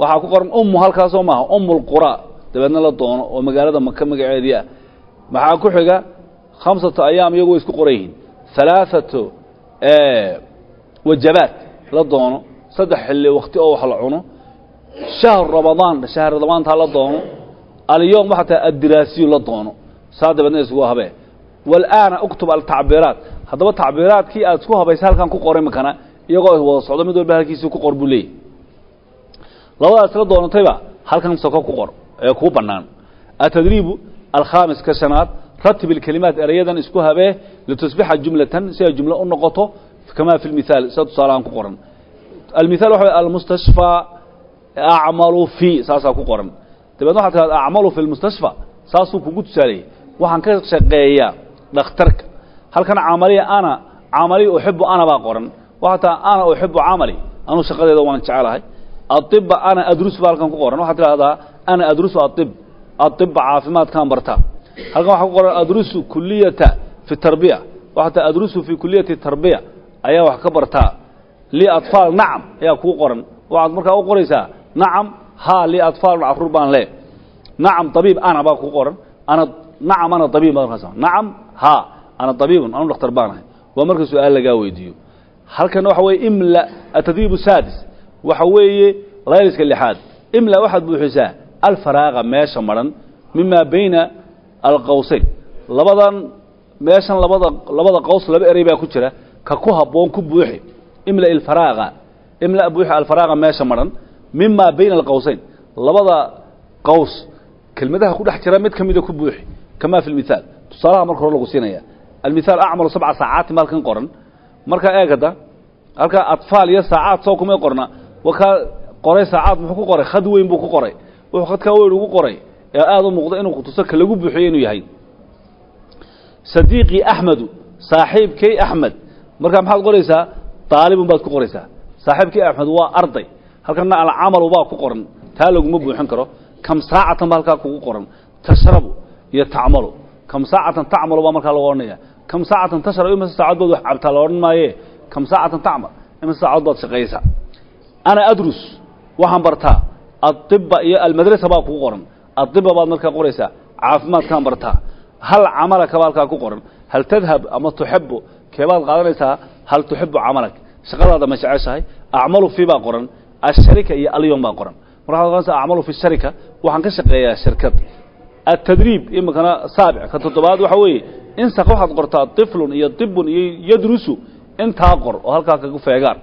Waxaa ku qoran ummu halkaasoo maaha ummulqura dabeedna la doono oo magaalada maka magaceedii ah. Maxaa ku xiga? Khamsatu ayaam iyagu way isku qoran yihiin halaaثatu wajabaat la doono. Saddex xilli wakti oo wax la cuno shahru ramadaan shahr ramadaantaa la doono alyowm waxaa tahay addiraasiyu la doono saa dabeedna isugu habee walaana uktub altacbiiraat haddaba tacbiiraadkii aad isku habaysa halkan ku qoray makana iyagoo wada socdo mid walba halkiisii ku qor buu leeyahy labadaas la doonatayba halkan soko ku qor ee kuu bannaan atadriibu alkhaamis ka shanaad ratib ilkelimaat erayadan isku habee litusbixa jumlatan si ay jumlo u noqoto kamaa fi lmithaal sida tusaalahaan ku qoran almithaal waxa almustashfaa acmalu fi saasaa ku qoran dabeedna waxaa tidhahda acmalu fi lmustashfa saasuu kugu tusaalayay waxaan ka shaqeeyaa dhakhtarka halkan camaliya ana camaliya uxibu ana baa qoran waxaa taa ana uxibu camali anuu shaqadeeda waan jecelahay aiba ana adrus baa halkan ku qoran waxaad tidhahdaa ana adrusu aib aiba caafimaadkaan bartaa halkan waxaa ku qoran adrusu kuliyata fi tarbiya waxaa taa adrusu fi kuliyati tarbiya ayaa wax ka bartaa li atfaal nacam ayaa kuu qoran waxaad markaa u qoraysaa nacam ha li atfaal carruur baan le. Nacam abiib ana baa ku qoran. Ana nacam ana abiib nacam ha ana abiibun anu dhakhtar baanahay. Waa marka su'aal lagaa weydiiyo halkana waxa weye imla atadriibu saadis waxa weeye layliska lixaad. Imla waxaad buuxisaa alfaraaqa meesha maran mima bayna alqawsayn. Labadan meeshan labada labada qaws laba erey baa ku jira. Ka ku habboon ku buuxi. Imla ilfaraaqa imla buuxi alfaraaqa meesha maran mima bayna alqawsayn. Labada qaws kelmadaha ku dhex jira mid ka mida ku buuxi kama fi lmithaal tusaalaha marka hore lagu siinaya almithaal acmalu sabca saacaati ma qoran. Markaa eegada halkaa atfaal iyo saacaad soo kumay qorna wakaa qoray saacaad muxuu ku qoray? Khad weyn buu ku qoray. Wuxuu khadkaa weyn ugu qoray. Ee aada u muuqda inuu kutuso ka lagu buuxiyo inuu yahay. Sadiiqii axmedu saaxiibkay axmed markaa maxaad qoraysaa? Daalibun baad ku qoraysaa. Saaxiibkii axmed waa arday halkana alcamalu baa ku qoran. Taa laguma buuxin karo. Kam saacatan baa halkaa kugu qoran. Tashrabu iyo tacmalu. Kam saacatan tacmalu baa markaa lagu odhanaya kam saacatan tashrabu imase saacad baad wax cabtaa la odhan maaye? Kam saacatan tacmal imase saacad baad shaqaysaa? Ana adrus waxaan bartaa. Adiba iyo almadrasa baa kugu qoran. Adiba baad markaa qoraysaa. Caafimaadkaan bartaa. Hal camalaka baa halkaa ku qoran. Hal tadhab ama tuxibu keebaad qaadanaysaa? Hal tuxibu camalak. Shaqadaada ma jeceshahay. Acmalu fii baa qoran asharika iyo alyom baa qoran marka waxaad qoranaysaa acmalu fi sharika waxaan ka shaqeeyaa shirkad atadriib imikana saabic ka toddobaad waxa weeye insaq waxaad qortaa tiflun iyo dibun iyo yadrusu intaa qor oo halkaa kaga feegaan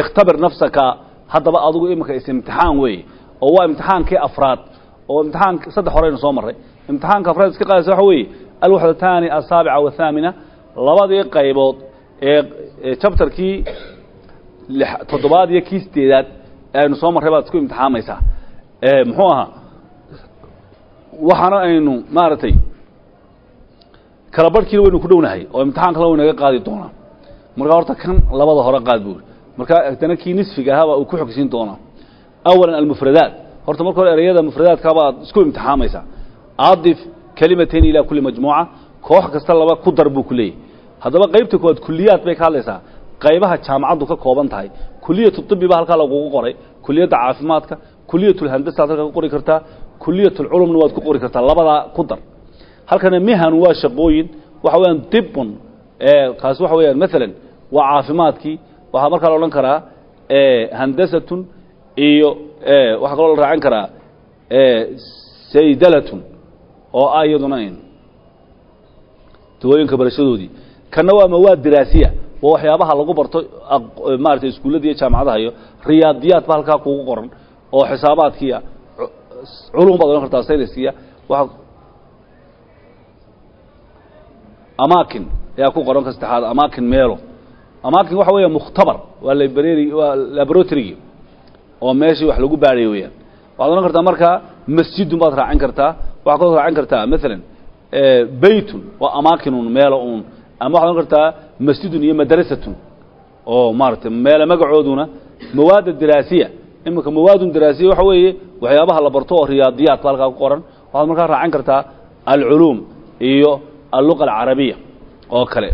ikhtabir nafsaka haddaba adigu iminka is-imtixaan weeye oo waa imtixaankii afraad oo imtixaan saddex horeynu soo marray imtixaanka afraad iska qaadaysa waxa weeye alwaxdataani asaabica wathaamina labadii qaybood ee jabtarkii toddobaad iyo kii sideedaad ee aynu soo marray baad isku imtixaamaysaa. Muxuu ahaa? Waxaana aynu maaragtay kala barhkiina waynu ku dhownahay oo imtixaan kale waynaga qaadi doonaa. Markaa horta kan labada hore qaad buuri markaa haddana kii nisfiga ahaabaa uu ku xogsiin doonaa. Awalan almufradaat. Horta marka hore ereyada mufradaadkaabaad isku imtixaamaysaa. Adif kelimatayn ilaa kulli majmuuca. Koox kasta laba ku dar buu ku leeyahy haddaba qaybta koowaad kuliyaad bay ka hadlaysaa. Qaybaha jaamacaddu ka kooban tahay kuliyatu tibi baa halkaa lagugu qoray kuliyadda caafimaadka kuliyatulhandasa ad halkaa ku qori kartaa kuliyatulculumna waad ku qori kartaa labadaa ku dar. Halkana mihan waa shaqooyin waxa weyaan dibun kaasi waxa weyaan maalan waa caafimaadkii waxaa markaa la odhan karaa handasatun iyo waxaa kaloo la raacin karaa saydalatun oo ah iyaduna dawooyinka barashadoodii. Kana waa mawaad diraasiya waa waxyaabaha lagu barto maaragtay iskuullada iyo jaamacadaha iyo riyaadiyaad ba halkaa kugu qoran oo xisaabaadkiia culum baad odhan kartaa sayniskiya waa amaakin ayaa ku qoran ka saddexaad amaakin meelo. Amaakin waxa weeya mukhtabar waa library waa laboratorygi oo meeshii wax lagu baadhayo weyaan waxaad odhan kartaa markaa masjidun baad raacin kartaa waxaad kaloo raacin kartaa maalan beytun waa amaakinun meelo uun ama waxad odhan kartaa masjidun iyo madrasatun. Oo maaragtay meele magacooduna mawaada diraasiya. Iminka mawaadun diraasiya waxa weeye waxyaabaha la barto oo riyaadiyaad ba halkaa ku qoran. Waxaad markaa raacin kartaa alculuum iyo alluqa alcarabiya oo kale.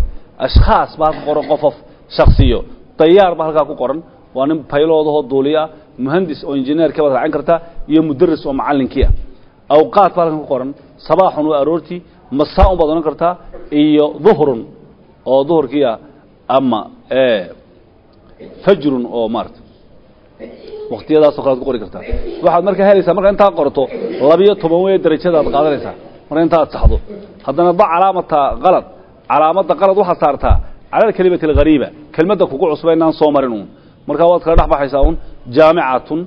Ashkhaas baa halka qoran qofof shaksiyo dayaar ba halkaa ku qoran. Waa nin bayloodahoo duuliya ah muhandis oo injineerka baad raacin kartaa iyo mudaris oo macallinkii ah awqaad ba halkan ku qoran. Sabaaxun waa aroortii masaa-un baad odhan kartaa iyo duhrun oo duhurkii ama fajrun oo maarata waktiyadaasoo kale ku qori kartaa waxaad markaa helaysaa markaa intaa qorto labiyo toban wey darajadaad qaadanaysaa. Marka intaad saxdo. Haddana da calaamata qalad calaamadda qalad waxaad saartaa cala alkelimati alghariiba kelmadda kugu cusba inaan soo marin uun. Markaa waad kala dhex baxaysaa uun jaamicatun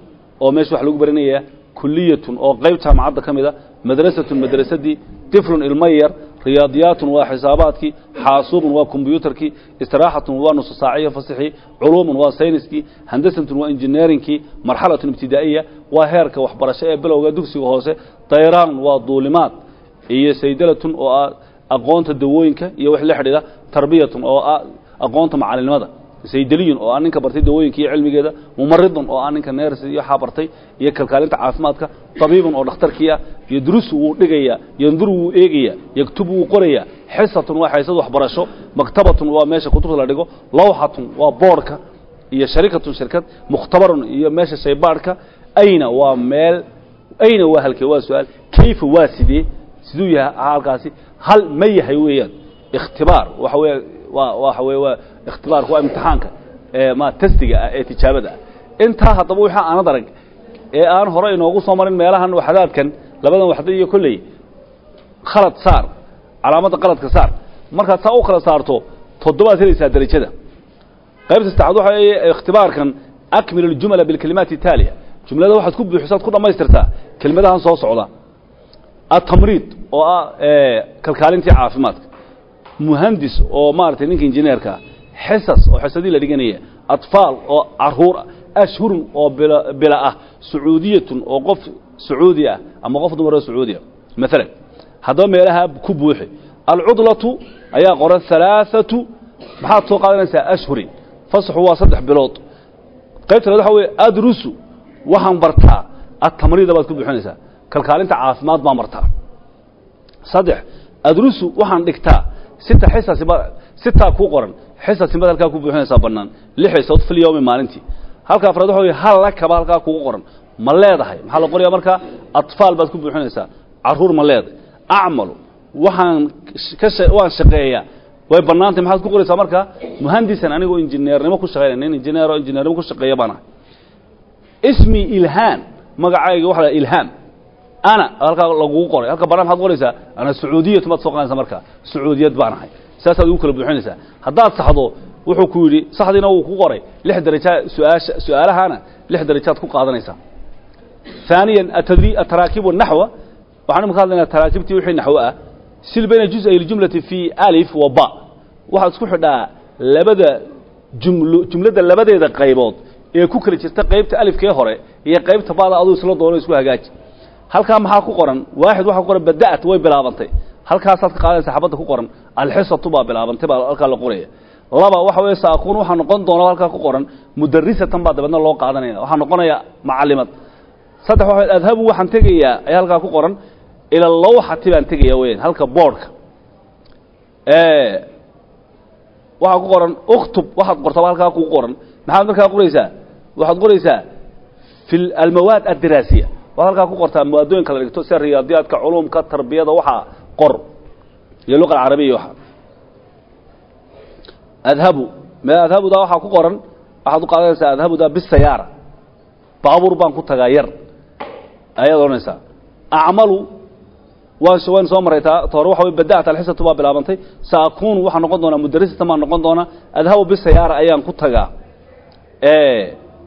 oo meesha wax lagu baranaya kuliyatun oo qayb jaamacadda ka mida madrasatun madrasadii tiflun ilmo yar riyaadiyaatun waa xisaabaadkii xaasuubun waa kombyuutarkii istiraaxatun waa nusu saaciya fasixii culuumun waa sayniskii handasatun waa injineerinkii marxalatun ibtidaa'iya waa heerka waxbarasho ee bilowga dugsiga hoose dayraanun waa duulimaad iyo saydalatun oo ah aqoonta dawooyinka iyo wix la xidhiidha tarbiyatun oo ah aqoonta macalinimada saydaliyun oo ah ninka bartay dawooyinka iyo cilmigeeda mumaridun oo ah ninka neers iyo waxaa bartay iyo kalkaalinta caafimaadka tabiibun oo dhakhtarkii ah yadrusu wuu dhigayaa yanduru wuu eegayaa yaktubu wuu qorayaa xisatun waa xaysad waxbarasho maktabatun waa meesha kutubta la dhigo lawxatun waa boorhka iyo sharikatun shirkad mukhtabarun iyo meesha shaybaadhka ayna waa meel ayna waa halkee waa su'aal kayfa waa sidee? Siduu yahay halkaasi hal ma yahay weeyaan ikhtibaar waxa weya waxa weye waa ikhtibaarka waa imtixaanka ma testiga ah ee tijaabada. Ah intaa haddaba wixii aanad arag ee aan hore inoogu soo marin meelahan waxdaadkan labadan waxda iyo kolley khalad saar calaamadda qaladka saar. Markaad saa u kala saarto toddobaad helaysaa derajada qaybta saddexaad waxa ikhtibaarkan akmil aljumla bilkalimaati taaliya. Jumlada waxaad ku buuxisaad ku dhammaystirtaa kelmadahan soo socda. Atamriid oo ah kalkaalintii caafimaadka muhandis oo maaragtay ninka injineerkaa xisas oo xisadii la dhiganaya atfaal oo carruur ashhurun oo bila ah sacuudiyatun oo qof sacuudi ah ama qof dumar oo sacuudi ah. Maalan haddaba meelaha ku buuxi alcudlatu ayaa qoran halaaثatu maxaad soo qaadanaysaa ashhurin fasaxu waa saddex bilood. Qaybta laad waxa weye adrusu waxaan bartaa atamriida baad ku buuxinaysaa. Kalkaalinta caafimaad baan bartaa saddex adrusu waxaan dhigtaa sita xisasiba sitaa ku qoran xisasimad halkaa ku buuxinaysaa bannaan lix xisood fil yawmi maalintii. Halka afraad waxa weye hal lakaba halkaa kugu qoran ma leedahay. Maxaa la qorayaa markaa atfaal baad ku buuxinaysaa. Carruur ma leedahay acmalu waxaan ka waan shaqeeyaa. Way bannaantay maxaad ku qoraysaa markaa muhandisan anigoo injineernimo ku shaqeynaya nin injineer oo injineernimo ku shaqeeya baan ahay. Ismi ilhaan magacayga waxa la ilhaam ana halkaa lagugu qoray halka banaan maxaad qoraysaa ana sacuudiyatu maad soo qaanaysaa markaa sacuudiyad baan ahay saasaad ugu kala buuxinaysaa haddaad saxdo wuxuu ku yidhi saxdiina wuu ku qoray lix daraja su-aasha su-aalahana lix darajaad ku qaadanaysaa ثaaniya ataraakiib الnaxwa waxaan imaka hadlaynaa taraakibtii wixii naxwo ah sil bayna juzءay اljumlati fi alif wa ba waxaad isku xidhaa labada jumlo jumladda labadeeda qaybood ee ku kala jirta qaybta alifkee hore iyo qaybta bada aduu isla doono isku hagaaji halkaa maxaa ku qoran? Waaxid waxaa ku qoran bada'at way bilaabantay. Halkaasaad ka qaadanaysa xabadda ku qoran alxisatu baa bilaabantay baa halkaa la qoraya. Laba waxa weeye saakuun waxaa noqon doona halkaa ku qoran mudarisatan baa dabeedna loo qaadanaya. Waxaa noqonaya macalimad saddex waxa adhabu waxaan tegayaa ayaa halkaa ku qoran. Ila lawxati baan tegaya weyan halka boardka waxaa ku qoran uktub waxaad qortaba halkaa ku qoran. Maxaad markaa qoraysaa? Waxaad qoraysaa fi almawaad addiraasiya waxaad halkaa ku qortaa mawaadooyinka la dhigto sida riyaadiyaadka culumka tarbiyada waxaa qor iyo luqa alcarabiya waxa. Adhabu me adhabudaa waxaa ku qoran waxaad u qaadanaysaa adhabudaa bisayaara baabuur baan ku tagaa yar ayaad odhanaysaa. Acmalu waan waan soo maray taa hore waxa way bada'at alxisatu baa bilaabantay saakuunu waxaa noqon doonaa mudarisatan baa noqon doonaa adhabu bisayaara ayaan ku tagaa.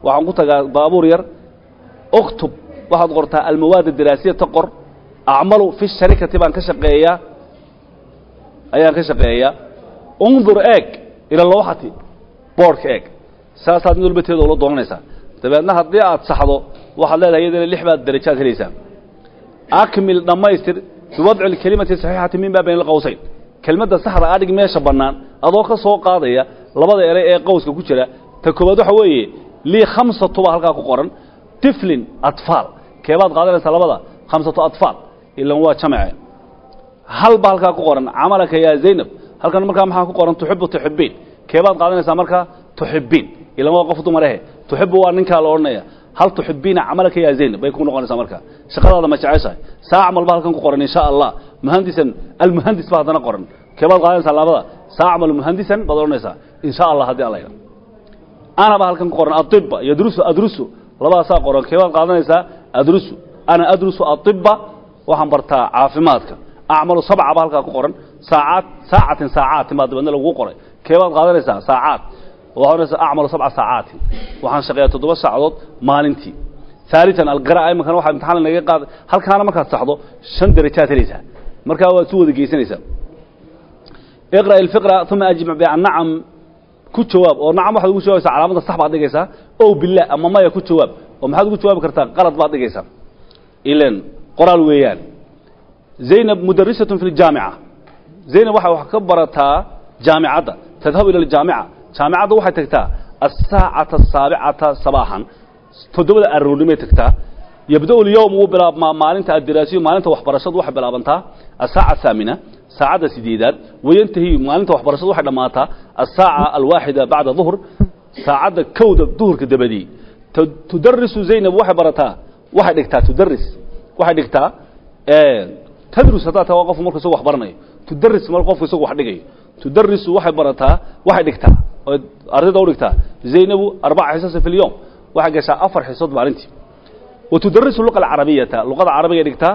Waxaan ku tagaa baabuur yar uktub وهاد غرتها المواد الدراسية تقر اعملوا في الشركة تبان كشف ايا ايا كشف ايا انظر إيك إلى لوحتي بورك إيك ساسات نقول بتيه دولة دون نسا تبان نهاد ضياء تصحده وحلا لا يدري اللي حباد درجات الإنسان أكمل لما في وضع الكلمة الصحيحة من بين القوسين كلمة الصحراء أرق ماشى بنان أذوق صو قاضية لبعض إيه قوس كوتشلا تكبر دحوي لي خمسة طبع القرآن طفل أطفال keebaad qaadanaysaa labada khamsatu atfaal ilan waa jamace hal baa halkaa ku qoran camalaka yaa zaynab halkan markaa maxaa ku qoran tuxibu tuxibiin keebaad qaadanaysaa markaa tuxibiin ilan waa qof dumarehe tuxibu waa ninkaa la odhanaya hal tuxibiina camalaka yaa zaynab bay ku noqonaysaa markaa shaqadaada ma jeceshahay saacmal ba halkan ku qoran insha allah muhandisan almuhandis baa haddana qoran keebaad qaadanaysaa labada saacmal muhandisan baad odhanaysaa insha allah haddii alla yidha ana baa halkan ku qoran aiba yadrusu adrusu labadaasaa qoran keebaad qaadanaysaa adrusu ana adrusu aiba waxaan bartaa caafimaadka acmalu sabca baa halkaa ku qoran saacaad saacatin saacaatin baa dabeedna lagu qoray keebaad qaadanaysaa saacaad waxaa odhanaysaa acmalu sabca saacaatin waxaan shaqeeyaa toddoba saacadood maalintii haalitan alqira'a imankana waxaa imtixaan lanaga qaada halkaana markaad saxdo shan darajaad helaysaa markaa waad su wada geysanaysaa iqra' ilfiqra uma ajib biannacam ku jawaab oo nacam waxaad ugu jawaabaysaa calaamada sax baad dhigaysaa ow billah ama maya ku jawaab oo maxaad ugu jawaabi kartaa qalad baad dhigaysaa. Ilan qoraal weeyaan. Zaynab mudarisatun fi ljaamica zaynab waxay wax ka barataa jaamicadda. Tadhabu ila aljaamica. Jaamicadda waxay tagtaa asaacata asaabicata sabaaxan toddobada aroornimay tagtaa. Yabda lyowm wuu bilaabmaa maalinta addiraasiyo maalinta waxbarashadu waxay bilaabantaa asaaca ahaamina saacadda sideedaad. Wayantahi maalinta waxbarashadu waxay dhammaataa asaaca alwaaxida bacda duhr saacadda kowda duhurka dabadii tudarisu zaynab waxay barataa waxay dhigtaa tudaris waxay dhigtaa tadrus haddaa taa waa qofku marku isagu wax baranayo tudaris mar qofku isagu wax dhigayo tudarisu waxay barataa waxay dhigtaa ardayda u dhigtaa zaynabu arbaca xisasa fi lyowm waxay gashaa afar xisood maalintii wa tudarisu luqa alcarabiyata luqada carabiga dhigtaa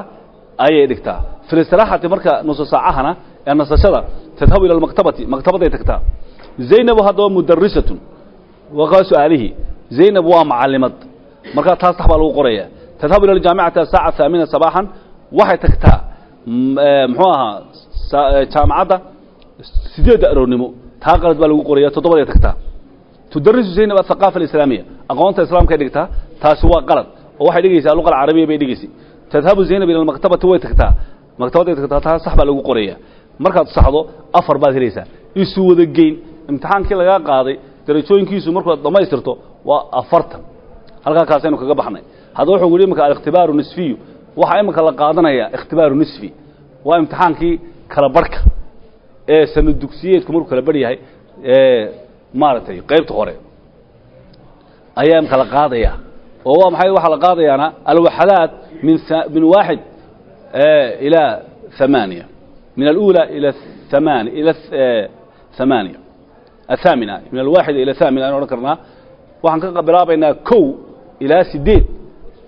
ayay dhigtaa fi listiraaxati marka nusu saacahana ee nasashada tadhabu ila almaktabati maktabaday tagtaa zaynabu haddaba mudarisatun waa su'aalihii zaynab waa macalimad markaa taas tax baa lagu qoraya tadhabu ila aljaamicati asaaca haamina sabaaxan. Waxay tagtaa muxuu ahaa jaamacadda sideedda aroornimo. Taa qalad baa lagu qoraya toddobaday tagtaa. Tudarisu zaynab athaqaafa alislaamiya aqoonta islaamkay dhigtaa taasi waa qalad. Oo waxay dhigaysaa luqa alcarabiya bay dhigaysay tadhabu zaynab ila almaktabati way tagtaa. Maktabadday tagtaa taa sax baa lagu qoraya markaad saxdo afar baad helaysaa isu wada geyn. Imtixaankii lagaa qaaday darajooyinkiisu markaad dhammaystirto waa afartan halkaa kaasaynu kaga baxnay hadda wuxuu yidhi imanka aliktibaaru nisfiyu waxaa imanka la qaadanaya ikhtibaaru nisfi waa imtixaankii kala barhka ee sano dugsiyeedku markuu kala barh yahay maaragtay qaybta hore ayaa imka la qaadaya oo waa maxay waxaa la qaadayaana alwaxadaat min min waaxid ilaa ثamaaniya min alأulى ilى ثamaan ilى ثamaaniya athaamina min alwaaxida ila thamina aynu odhan karnaa waxaan ka bilaabaynaa kow ilaa sideed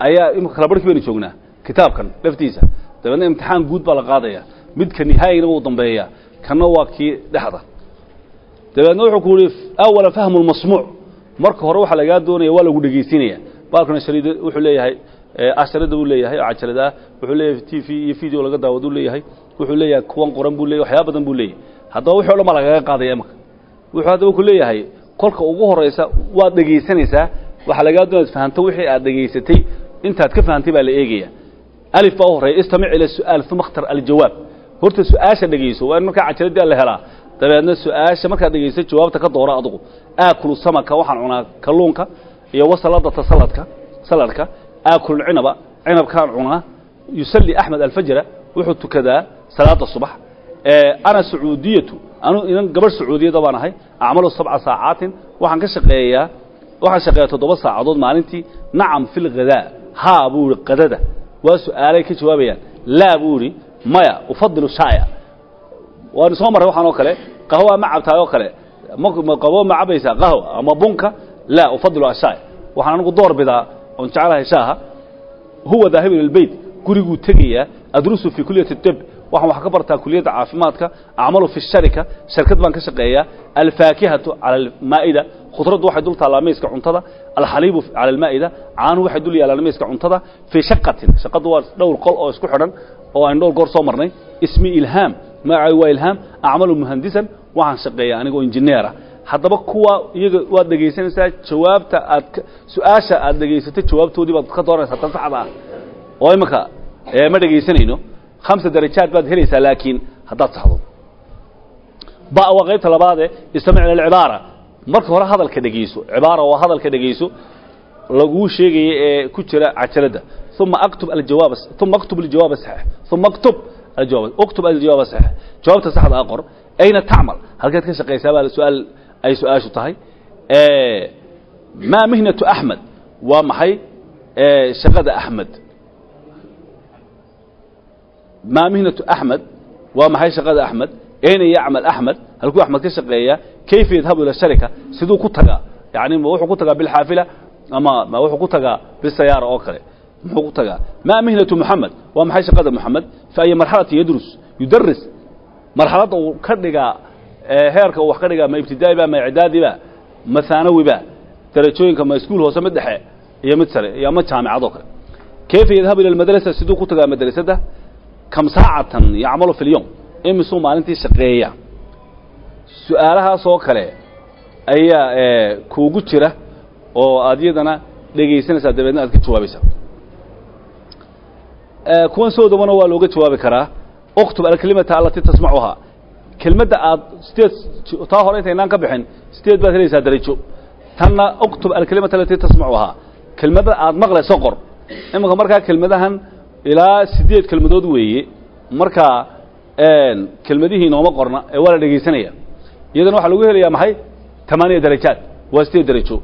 ayaa imika kala barhkii baynu joognaa kitaabkan laftiisa. Dabeedna imtixaan guud baa la qaadaya. Midka nihaayina wuu dambeeya kanna waa kii dhexda. Dabeedna wuxuu ku yihi awala fahmu lmasmuuc marka hore waxaa lagaa doonaya waa lagu dhegaysinaya baalkana shariida wuxuu leeyahay asharada buu leeyahay oo cajaladaa wuxuu leeyahay t v iyo video laga daawaduu leeyahay. Wuxuu leeyahay kuwan qoran buu leeyahay waxyaaba badan buu leeyahay. Haddaba wixii o dhan baa lagaga qaadaya imaka wuxuu haddaba ku leeyahay kolka ugu horaysa waad dhegaysanaysaa waxaa lagaa doonaya fahamto wixii aad dhegaysatay intaad ka fahamtay baa la eegaya alif baa u horreya istamic ila su'aal uma اkhtar aljawaab. Horta su'aasha dhegayso waa markaa cajaladii la helaa. Dabeedna su'aasha markaad dhegayso jawaabta ka doora adugu. Aakulu samaka waxaan cunaa kalluunka iyo wasaladata saladka saladka. Aakulu cinaba cinabkaan cunaa. Yusalli axmed alfajra wuxuu tukadaa salaada subax ana sacuudiyatu. Anu inan gabadh sacuudiyada baan ahay. Acmalu sabca saacaatin. Waxaan ka shaqeeyaa waxaan shaqeeyaa toddoba saacadood maalintii. Nacam fi lghadaa haa buu ihi qadada. Waa su'aalay ka jawaabayaan. Laa buu idhi maya ufadilu shaaya. Waanu soo marray waxaan oo kale. Qahwa ma cabtaay oo kale. Qahwo ma cabaysaa qahwa ama bunka? Laa ufadilu ashaaya waxaan anigu door bidaa. Oon jeclahay shaaha. Huwa daahib ila lbeyt guriguu tegayaa. Adrusu fi kuliyati dib waxaan wax ka bartaa kuliyadda caafimaadka acmalu fi sharika sharkad baan ka shaqeeyaa alfaakihatu cala almaa'ida khudraddu waxay dul taallaa miiska cuntada alxaliibu cala almaa'ida caanuhu waxay dul yaallaan miiska cuntada fii shaqatin shaqadu waa dhowr qol oo isku xidhan oo aynu dhowr goor soo marnay ismi ilhaam magacay waa ilhaam acmalu muhandisan waxaan shaqeeyaa anigoo injineera haddaba kuwa iyaga waad dhegaysanaysaa jawaabta aad su'aasha aad dhegaysatay jawaabtoodii baad ka dooranaysaa tan saxda ah. Oo imanka ma dhegaysanayno hamsa darajaad baad helaysaa laakiin haddaad saxdo ba waa qaybta labaade istamic ila alcibaara marka hore hadalka dhegayso cibaara waa hadalka dhegayso laguu sheegaya ee ku jira cajaladda uma aktub aljawaab uma aktub aljawaab saxiix uma aktub aljawaab uktub aljawaab saxiix jawaabta saxda ah qor ayna tacmal halkeed ka shaqaysaa baa su'aal ay su'aashu tahay maa mihnatu axmed waa maxay shaqada axmed maa mihnatu axmed waa maxay shaqada axmed ayna yacmal axmed halkuu axmed ka shaqeeyaa kayfa yadhabu ila sharika siduu ku tagaa. Yani ma wuxuu ku tagaa bilxaafila ama ma wuxuu ku tagaa bisayaara oo kale. Muxuu ku tagaa. Maa mihnatu moxamed waa maxay shaqada moxamed fi ayi marxalati yadrus yudaris marxaladda uu ka dhigaa heerka uu wax ka dhigaa ma ibtidaa'iba ma icdaadiba ma haanawiba darajooyinka ma iskuul hoose mid dhexe iyo mid sare iyo ama jaamicadoo kale. Kayfa yadhabu ila almadrasa siduu ku tagaa madrasadda kam saacatan yacmalu fi lyowm imisuu maalintii shaqeeya. Su'aalahaasoo kale ayaa kuugu jira oo aad iyadana dhegaysanaysaa dabeedna aad ka jawaabaysaa kuwan soo dawona waa looga jawaabi karaa. Uktub alkelimata alatii tasmacuhaa kelmadda aad sideed taa hore intaynaan ka bixin sideed baad helaysaa darajo. Tanna uktub alkelimata alatii tasmacuhaa kelmadda aad maqlayso qor. Imanka markaa kelmadahan ilaa sideed kelmadood weeye markaa kelmadihii nooma qorna ee waa la dhegaysanaya. Iyadana waxaa lagu helayaa maxay? Tamaaniya darajaad. Waa sideed darajo.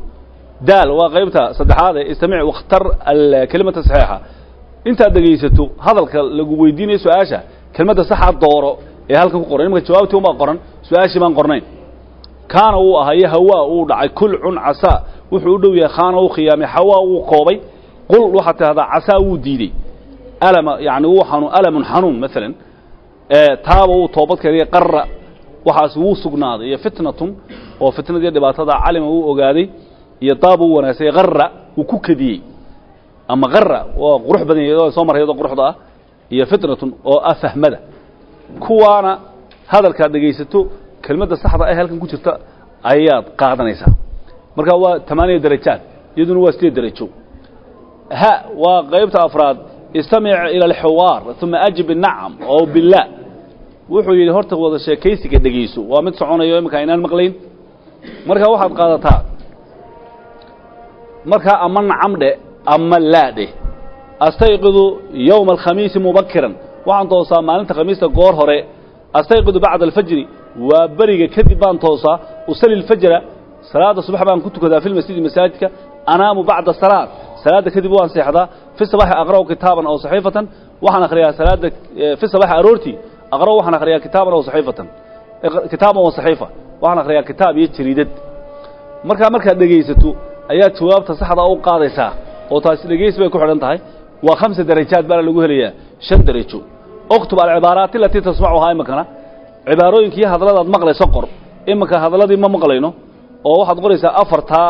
Daal waa qaybta saddexaad ee istamic wakhtar alkelimata saxiixa. Intaad dhegaysato hadalka lagu weydiinayo su'aasha kelmadda saxa dooro ee halkan ku qoran. Imanka jawaabtii unbaa qoran su'aashii baan qornayn. Kaana wuu ahaye hawaa uu dhacay. Kulcun casaa wuxuu u dhow yahay khaana uu khiyaamay. Xawaa wuu koobay. Qul waxaad tidhahdaa casaa wuu diidey alama yani wuu xanuun alamun xanuun maalan taaba wuu toobad keenay qarra waxaas wuu sugnaaday iyo fitnatun oo fitnadii dhibaatada calima wuu ogaaday iyo daaba wuu wanaagsay qarra wuu ku kadiyey ama qarra waa qurux badan yahay soo marray iyadoo quruxda ah iyo fitnatun oo ah fahmada kuwaana hadalkaad dhegaysato kelmadda saxda ee halkan ku jirta ayaad qaadanaysaa marka waa tamaaniya darajaad iyaduna waa sideed darajo ha waa qaybta afraad istamic ila alxiwaar uma ajib binacam oo billah. Wuxuu yidhi horta wada sheekaysiga dhegayso waa mid soconayo iminka aynaan maqlayn. Marka waxaad qaadataa markaa ama nacam dhe ama laa dheh astayqidu yowma alkhamiisi mubakiran waxaan toosaa maalinta khamiista goor hore. Astayqidu bacda alfajri. Waa beriga kadib baan toosaa usali lfajra salaada subax baan ku tukadaa fi lmasjidi masaajidka. Anaamu bacda salaad salaada kadib waan seexdaa fi sabaxi aqra'u kitaaban aw saxiifatan waxaan akhriyaa salaada fi sabaxi aroortii aqra'u waxaan akhriyaa kitaaban aw saxiifatan. Kitaaban wa saxiifa waxaan akhriyaa kitaab iyo jariidad. Markaa markaad dhegaysato ayaa jawaabta saxda u qaadaysaa oo taasi dhegaysi bay ku xidhan tahay waa khamsa darajaad baana lagu helayaa shan darajo. Uktub alcibaaraati alatii tasmacuhaa imakana cibaarooyinkiiyo hadalladaad maqlayso qor. Iminka hadalladii ma maqlayno oo waxaad qoraysaa afartaa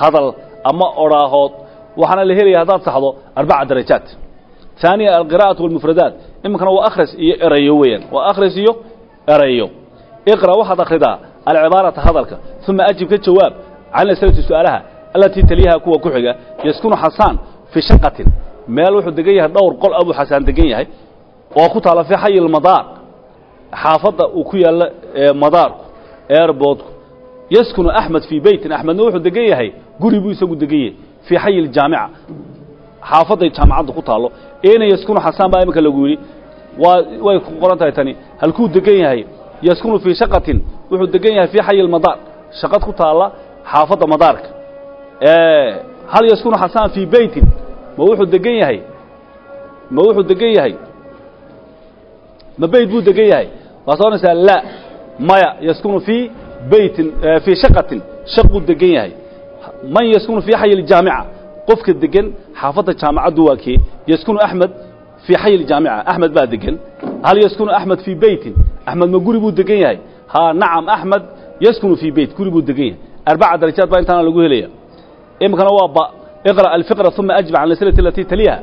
hadal ama odhaahood waxaana la helaya haddaad saxdo arbaca darajaat ثaaniya alqira'aة والmufradaat iminkana waa akhris iyo erayo weeyaan waa akhris iyo erayo iqra waxaad akhridaa alcibaarata hadalka uma ajib ka jawaab can aslati su-aalaha alatii taliyaha kuwa ku xiga yaskunu xasaan fii shaqatin meel wuxuu degan yahay dhowr qol abuu xasaan degan yahay oo ku taala fii xayi lmadaar xaafadda uu ku yaalla madaarku airboodku yaskunu axmed fii xayi ljaamica xaafadday jaamacaddu ku taallo eena yaskunu xasaan baa iminka lagu yidhi waa way ku qoran tahay tani halkuu degan yahay yaskunu fii shaqatin wuxuu degan yahay fii xayi lmadaar shaqad ku taalla xaafadda madaarka hal yaskunu xasaan fii beytin ma wuxuu degan yahay ma wuxuu degan yahay ma beyt buu degan yahay waa soonaysaa la maya yaskunu fii beytin fii shaqatin shaq buu degan yahay man yaskunu fii xayi ljaamica qofka degan xaafadda jaamacaddu waa kee? Yaskunu axmed fii xayi ljaamica axmed baa degan hal yaskunu axmed fii beytin? Axmed ma guri buu degan yahay? Ha nacam axmed yaskunu fii beyt guri buu degan yahay. Arbaca darajaad baa intaana lagu helaya iminkana waa ba iqra alfiqra uma ajib can asilati alatii taliyaha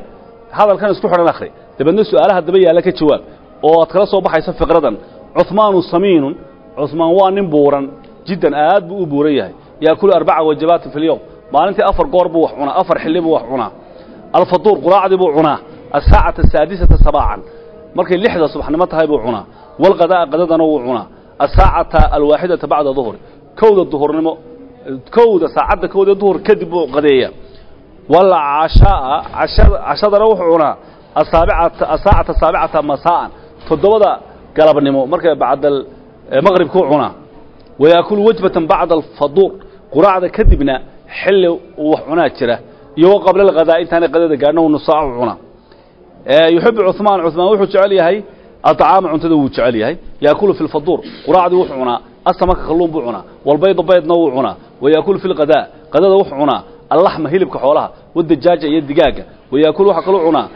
hadalkan isku xidhan akhri. Dabeedna su'aalaha daba yaalla ka jawaab. Oo aad kala soo baxayso fiqradan. Cuhmaanu samiinun. Cuhmaan waa nin buuran. Jiddan aad buu u buuran yahay yaakulu arbaca wajabaatin fi lyowm maalintii afar goor buu wax cunaa afar xilli buu wax cunaa alfaduur quraacdii buu cunaa asaacata asaadisata sabaacan markay lixda subaxnimo tahay buu cunaa walqada'a qadadana wuu cunaa asaacata alwaaxidata bacda duhri kowda duhurnimo kowda saacadda kowda duhur kadib buu qadeeya wala cashaaa cashadana wuxuu cunaa asaabicata asaacata saabicata masaa'an toddobada galabnimo markay bacdal maqribkuu quraacda kadibna xilli uu wax cunaa jira iyo qabla alqadaa intaanay qadada gaadhna uu nusaacu cunaa yuxibu cuhmaan cuhmaan wuxuu jecel yahay aطcaama cuntada wuu jecel yahay yaakulu fi lfaduur quraacdii wuxuu cunaa asamaka kalluun buu cunaa walbayda baydna wuu cunaa wayaakulu fi lqadaa qadada wuxuu cunaa allaxma hilibka xoolaha wadajaaja iyo digaaga wayaakulu waxaa kaluu cunaa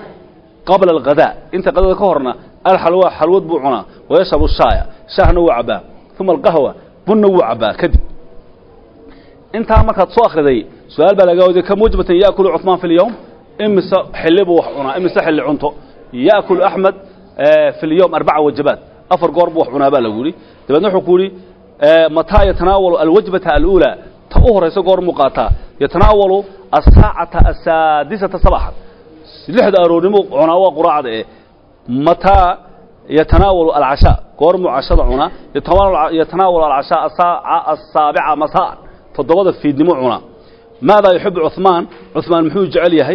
qabla alqadaa inta qadada ka horna alxalwa xalwad buu cunaa wayashrabu shaaya shaahna wuu cabbaa uma alqahwa bunna wuu cabbaa kadib intaa markaad soo akhriday su'aal baa laga wadiy kamujbatan yaakulu cumaan fi lyowm imise xili buu wax cunaa imise xilli cunto. Yaakulu axmed eh, fi lyowm arbaca wajabaat afar goor buu wax cunaa baa lagu yidhi. Dabeedna wuxuu ku yidhi eh, mataa yatanaawalu alwajbata aluulaa ta u horraysa goor muu qaataa. Yatanaawalu asaacata asaadisata sabaxan lixda aroornimuu cunaa waa quraacda eh. Mataa yatanaawalu alcashaa goor muu cashada cunaa. Yatanaawalu alcashaa asaaca asaabica masaan. تضوض في دموعنا. ماذا يحب عثمان؟ عثمان محوج جعليه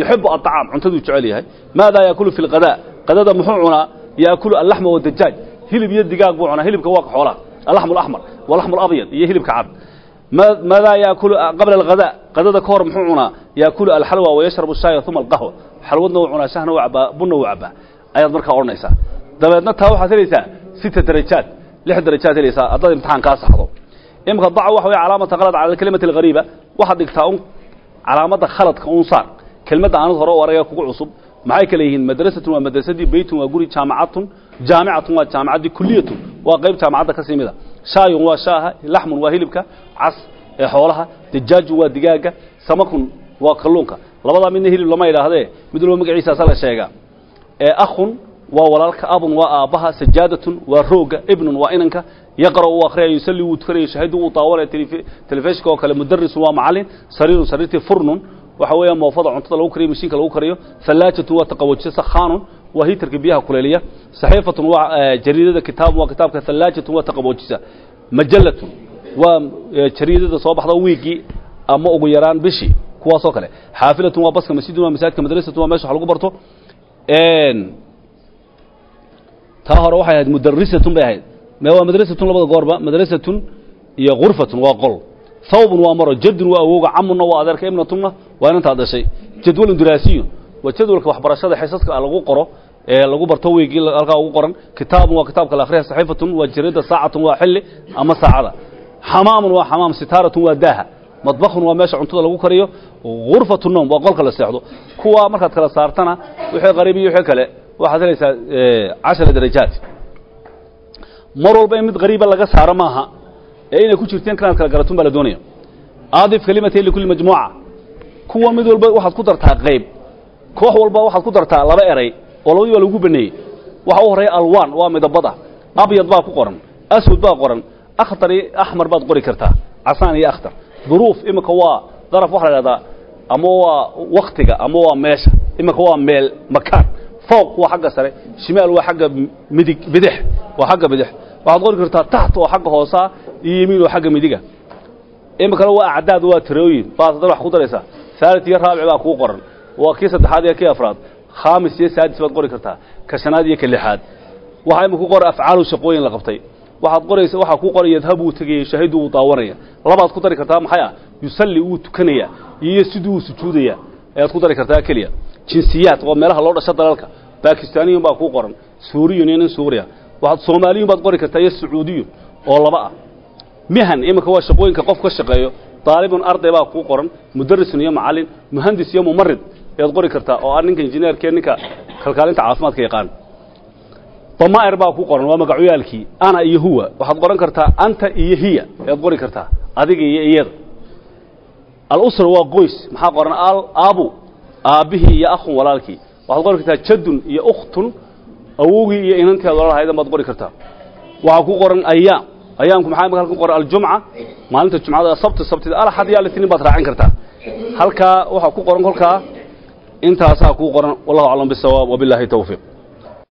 يحب الطعام عنتدو جعليه ماذا يأكل في الغداء؟ غداء محوعنا يأكل اللحم والدجاج. هلب يدقاق بوعنا هي هلب كواق حولا. اللحم الأحمر واللحم الأبيض يهلب كعب. ماذا يأكل قبل الغداء؟ غداء كور محوعنا يأكل الحلوى ويشرب الشاي ثم القهوة. حلوة نوعنا شهنا وعبا بنا وعبا أيضا markaa أورنيسا. dabeedna taa waxaad ستة درجات لحد درجات darajaad helaysaa haddaad imtixaan حضور imika daca waxa wey calaamata khalad cala alkelimati alghariiba. Waxaad dhigtaa un calaamadda khaladka un saar. Kelmadda aanad hore u araga kugu cusub. Maxay kale yihiin? Madrasatun waa madrasadii beytun waa guri jaamacatun jaamicatun waa jaamacaddii kuliyatun waa qayb jaamacadda ka sii mida. Shaayun waa shaaha laxmun waa hilibka cas ee xoolaha dajaajun waa digaaga samakun waa kalluunka. Labadaa midna hilib lama idhaahdee mid walba magaciisaasa la sheegaa ee akhun waa walaalka abun waa aabbaha sajaadatun waa rooga ibnun waa inanka yaqra uu akhriyay yusalli wuu tukanaya shahidu uu daawanaya telefishinka oo kale mudarisun waa macallin sariirun sariirtii furnun waxa weeyaan moofada cuntada lagu kariyo mashiinka lagu kariyo hallaajatun waa taqawajisa sakhaanun waa hiitarka biyaha kuleeliya saxiifatun waa jariidada kitaab waa kitaabka hallaajatun waa taqawajisa majallatun waa jariidada soo baxda wiigii ama ugu yaraan bishii kuwaasoo kale xaafilatun waa baska masjidun waa masaajidka madrasatun waa meesha wax lagu barto taa hore waxay ahayd mudarisatun bay ahayd waa madrasatun labada goorba madrasatun iyo gurfatun waa qol. Thawbun waa maro jadun waa awowga camunna waa adeerka ibnatunna waa inantaad dhashay. Jadwalun diraasiyun waa jadwalka waxbarashada xisaska lagu qoro ee lagu barto weygii halkaa ugu qoran. Kitaabun waa kitaabka la akhriya saxiifatun waa jirida saacatun waa xilli ama saacada. Xamaamun waa xamaam sitaaratun waa daaha. Madbakhun waa meesha cuntada lagu kariyo. Gurfatu noom waa qolka la seexdo. Kuwaa markaad kala saartana wixii qariib iyo wixii kale waxaad helaysaa cashara darajaat mar walba in mid qariiba laga saaro maaha ee inay ku jirteen kanaad kala garatun baa la doonaya aadif kalimatayn likulli majmuuca. Kuwa mid walba waxaad ku dartaa qayb koox walba waxaad ku dartaa laba eray oo labadii baa lagu baneeyey. Waxa u horreeya alwaan waa midabada. Abyad baa ku qoran aswad baa qoran akhtari axmar baad qori kartaa. Casaan iyo akhtar. Duruuf iminka waa daraf waxa la idhahdaa ama waa waktiga ama waa meesha iminka waa meel makaan fooq waa xagga sare shimaal waa xagga midig bidix waa xagga bidix. Waxaad qori kartaa taxt oo xagga hoosaa iyo yemiin oo xagga midiga. Iminkana waa acdaad waa tirooyin. Baad haddana wax ku daraysaa. Haalit iyo raabic baa kuu qoran. Waa kii saddexaad iyo kii afraad. Khaamis iyo saadis baad qori kartaa. Ka shanaad iyo ka lixaad. Waxaa imika qora afcaalu shaqooyin la qabtay. Waxaad qoraysa waxaa ku qoran yadhabu uu tegaya shaahidu uu daawanaya. Labaad ku dari kartaa maxay ah yusalli wuu tukanaya iyo siduu uu sujuudaya ayaad ku dari kartaa keliya. Jinsiyaad waa meelaha loo dhasho dalalka. Bakistaniyun baa kuu qoran suuriyun iyo nin suuriya. Waxaad soomaaliyun baad qori kartaa iyo sacuudiyun oo laba ah. Mihan iminka waa shaqooyinka qof ka shaqeeyo daalibun arday baa kuu qoran mudarisun iyo macallin muhandis iyo mumarid. Ayaad qori kartaa oo ah ninka injineerkee ninka kalkaalinta caafimaadka yaqaan. Damaa'ir baa ku qoran waa magacyaalkii ana iyo huwa. Waxaad qoran kartaa anta iyo hiya ayaad qori kartaa adiga iyo iyada alusra waa qoys maxaa qoran? Aabu aabbihii iyo akhun walaalkii. Waxaad qori kartaa jadun iyo ukhtun awowgii iyo inanteed walaalahaydan baad qori kartaa. Waxaa ku qoran ayaam ayaamku maxaa imika halkan qoran aljumca. Maalinta jumcada sabti sabtida alaxad iyo alitniin baad raacin kartaa. Halkaa waxaa ku qoran kolkaa intaasaa kuu qoran. Wallahu aclam bisawaab wabillahi tawfiiq